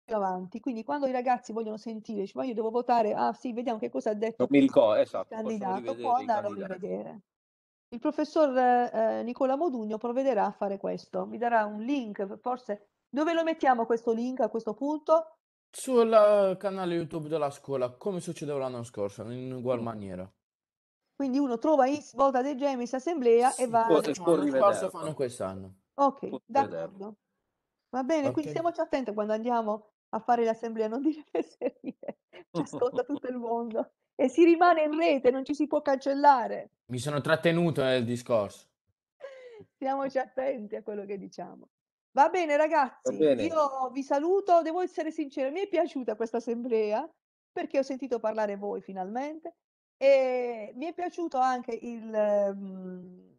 più avanti. Quindi quando i ragazzi vogliono sentire, dice, ma io devo votare, ah sì, vediamo che cosa ha detto Non mi ricordo, esatto, il possono candidato, può i andarlo a candidati. rivedere. Il professor eh, Nicola Modugno provvederà a fare questo, mi darà un link, forse dove lo mettiamo questo link a questo punto? Sul eh, canale YouTube della scuola, come succedeva l'anno scorso, in ugual maniera. Quindi uno trova in Volta dei Gemis Assemblea e va a Può, può l'anno scorso, rivederlo. fanno quest'anno. Ok, Può d'accordo. Va bene, quindi Ok? stiamoci attenti quando andiamo a fare l'assemblea, non dire fesserie, ci ascolta tutto il mondo e si rimane in rete, non ci si può cancellare. Mi sono trattenuto nel discorso. Stiamoci attenti a quello che diciamo. Va bene, Va ragazzi, bene. io vi saluto, devo essere sincera, mi è piaciuta questa assemblea perché ho sentito parlare voi finalmente e mi è piaciuto anche il, ehm,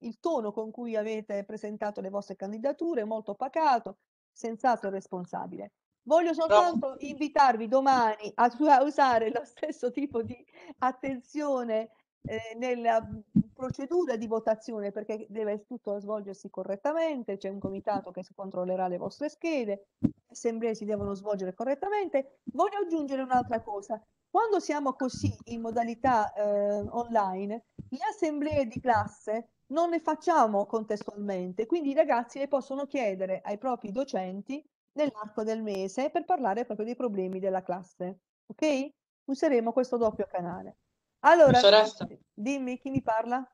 il tono con cui avete presentato le vostre candidature, molto pacato, sensato e responsabile. Voglio soltanto invitarvi domani a, a usare lo stesso tipo di attenzione eh, nella mh, procedura di votazione perché deve tutto svolgersi correttamente, c'è un comitato che controllerà le vostre schede, le assemblee si devono svolgere correttamente. Voglio aggiungere un'altra cosa. Quando siamo così in modalità eh, online, le assemblee di classe non le facciamo contestualmente, quindi i ragazzi le possono chiedere ai propri docenti nell'arco del mese per parlare proprio dei problemi della classe. Ok? Useremo questo doppio canale. Allora, dimmi chi mi parla?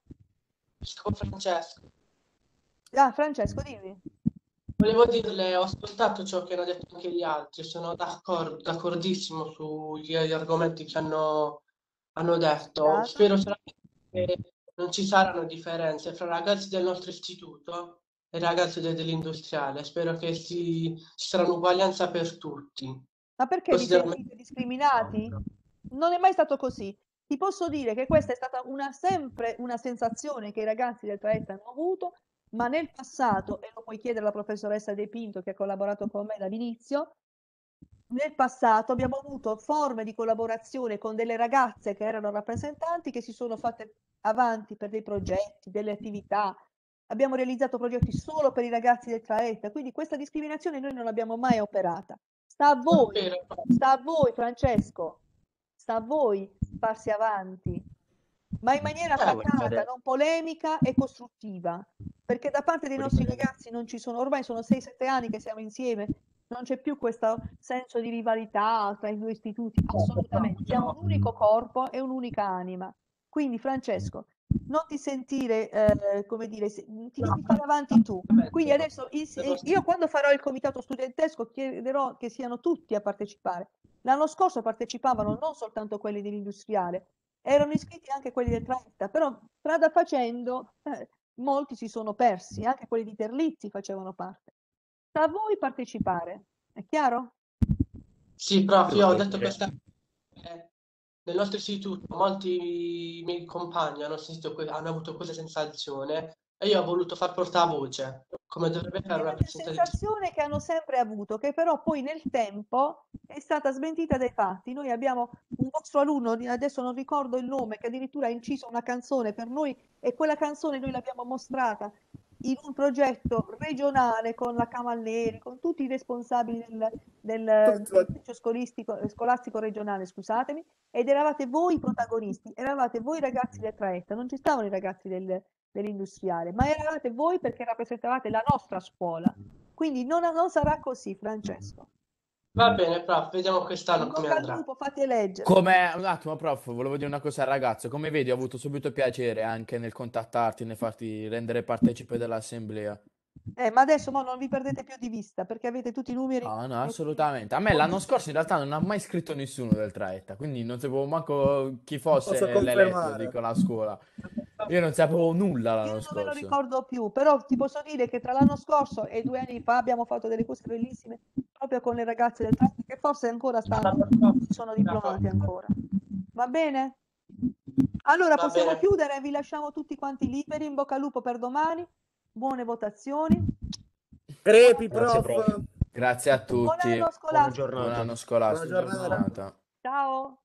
Vescovo Francesco. Ah, Francesco, dimmi. Volevo dirle, ho ascoltato ciò che hanno detto anche gli altri, sono d'accordo, d'accordissimo sugli argomenti che hanno, hanno detto. Grazie. Spero solamente che non ci saranno differenze fra ragazzi del nostro istituto e ragazzi de- dell'industriale. Spero che si, ci sarà un'uguaglianza per tutti. Ma perché vi sentite discriminati? Non è mai stato così. Ti posso dire che questa è stata una, sempre una sensazione che i ragazzi del Traetta hanno avuto, ma nel passato, e lo puoi chiedere alla professoressa De Pinto che ha collaborato con me dall'inizio, nel passato abbiamo avuto forme di collaborazione con delle ragazze che erano rappresentanti che si sono fatte avanti per dei progetti, delle attività. Abbiamo realizzato progetti solo per i ragazzi del Traetta, quindi questa discriminazione noi non l'abbiamo mai operata. Sta a voi, sta a voi Francesco, sta a voi farsi avanti, ma in maniera pacata, non polemica e costruttiva, perché da parte dei nostri ragazzi non ci sono, ormai sono 6-7 anni che siamo insieme, non c'è più questo senso di rivalità tra i due istituti, assolutamente, siamo un unico corpo e un'unica anima. Quindi Francesco, non ti sentire, eh, come dire, ti devi fare avanti tu. Quindi adesso eh, io quando farò il comitato studentesco chiederò che siano tutti a partecipare. L'anno scorso partecipavano non soltanto quelli dell'industriale, erano iscritti anche quelli del Trenta, però strada facendo eh, molti si sono persi, anche quelli di Terlizzi facevano parte. Sta a voi partecipare, è chiaro? Sì, prof, io ho detto questa... eh, nel nostro istituto molti miei compagni hanno, sentito que- hanno avuto questa sensazione e io ho voluto far portavoce, come dovrebbe fare una una rappresentante. sensazione che hanno sempre avuto, che però poi nel tempo è stata smentita dai fatti. Noi abbiamo un vostro alunno, adesso non ricordo il nome, che addirittura ha inciso una canzone per noi e quella canzone noi l'abbiamo mostrata in un progetto regionale con la Cavalleri, con tutti i responsabili del, del scolastico, scolastico regionale, scusatemi, ed eravate voi i protagonisti, eravate voi i ragazzi del Traetta, non ci stavano i ragazzi del- dell'industriale, ma eravate voi perché rappresentavate la nostra scuola. Quindi non, non sarà così, Francesco. Va bene, prof, vediamo quest'anno come andrà. lupo, fate eleggere. Come, un attimo, prof, volevo dire una cosa al ragazzo. Come vedi, ho avuto subito piacere anche nel contattarti, nel farti rendere partecipe dell'assemblea. Eh, ma adesso mo non vi perdete più di vista perché avete tutti i numeri. No, no, assolutamente. A me l'anno scorso in realtà non ha mai scritto nessuno del Traetta, quindi non sapevo manco chi fosse l'eletto di quella scuola. Io non sapevo nulla Io l'anno non me lo scorso. ricordo più, però ti posso dire che tra l'anno scorso e due anni fa abbiamo fatto delle cose bellissime proprio con le ragazze del Traetta che forse ancora stanno, si sono diplomate ancora. Va bene? Allora Va possiamo bene. chiudere, vi lasciamo tutti quanti liberi, in bocca al lupo per domani, buone votazioni. Crepi, Grazie, prof. prof. Grazie a Buon tutti. anno Buona scolastico. Buon anno scolastico. Buona giornata. Buona giornata. Ciao.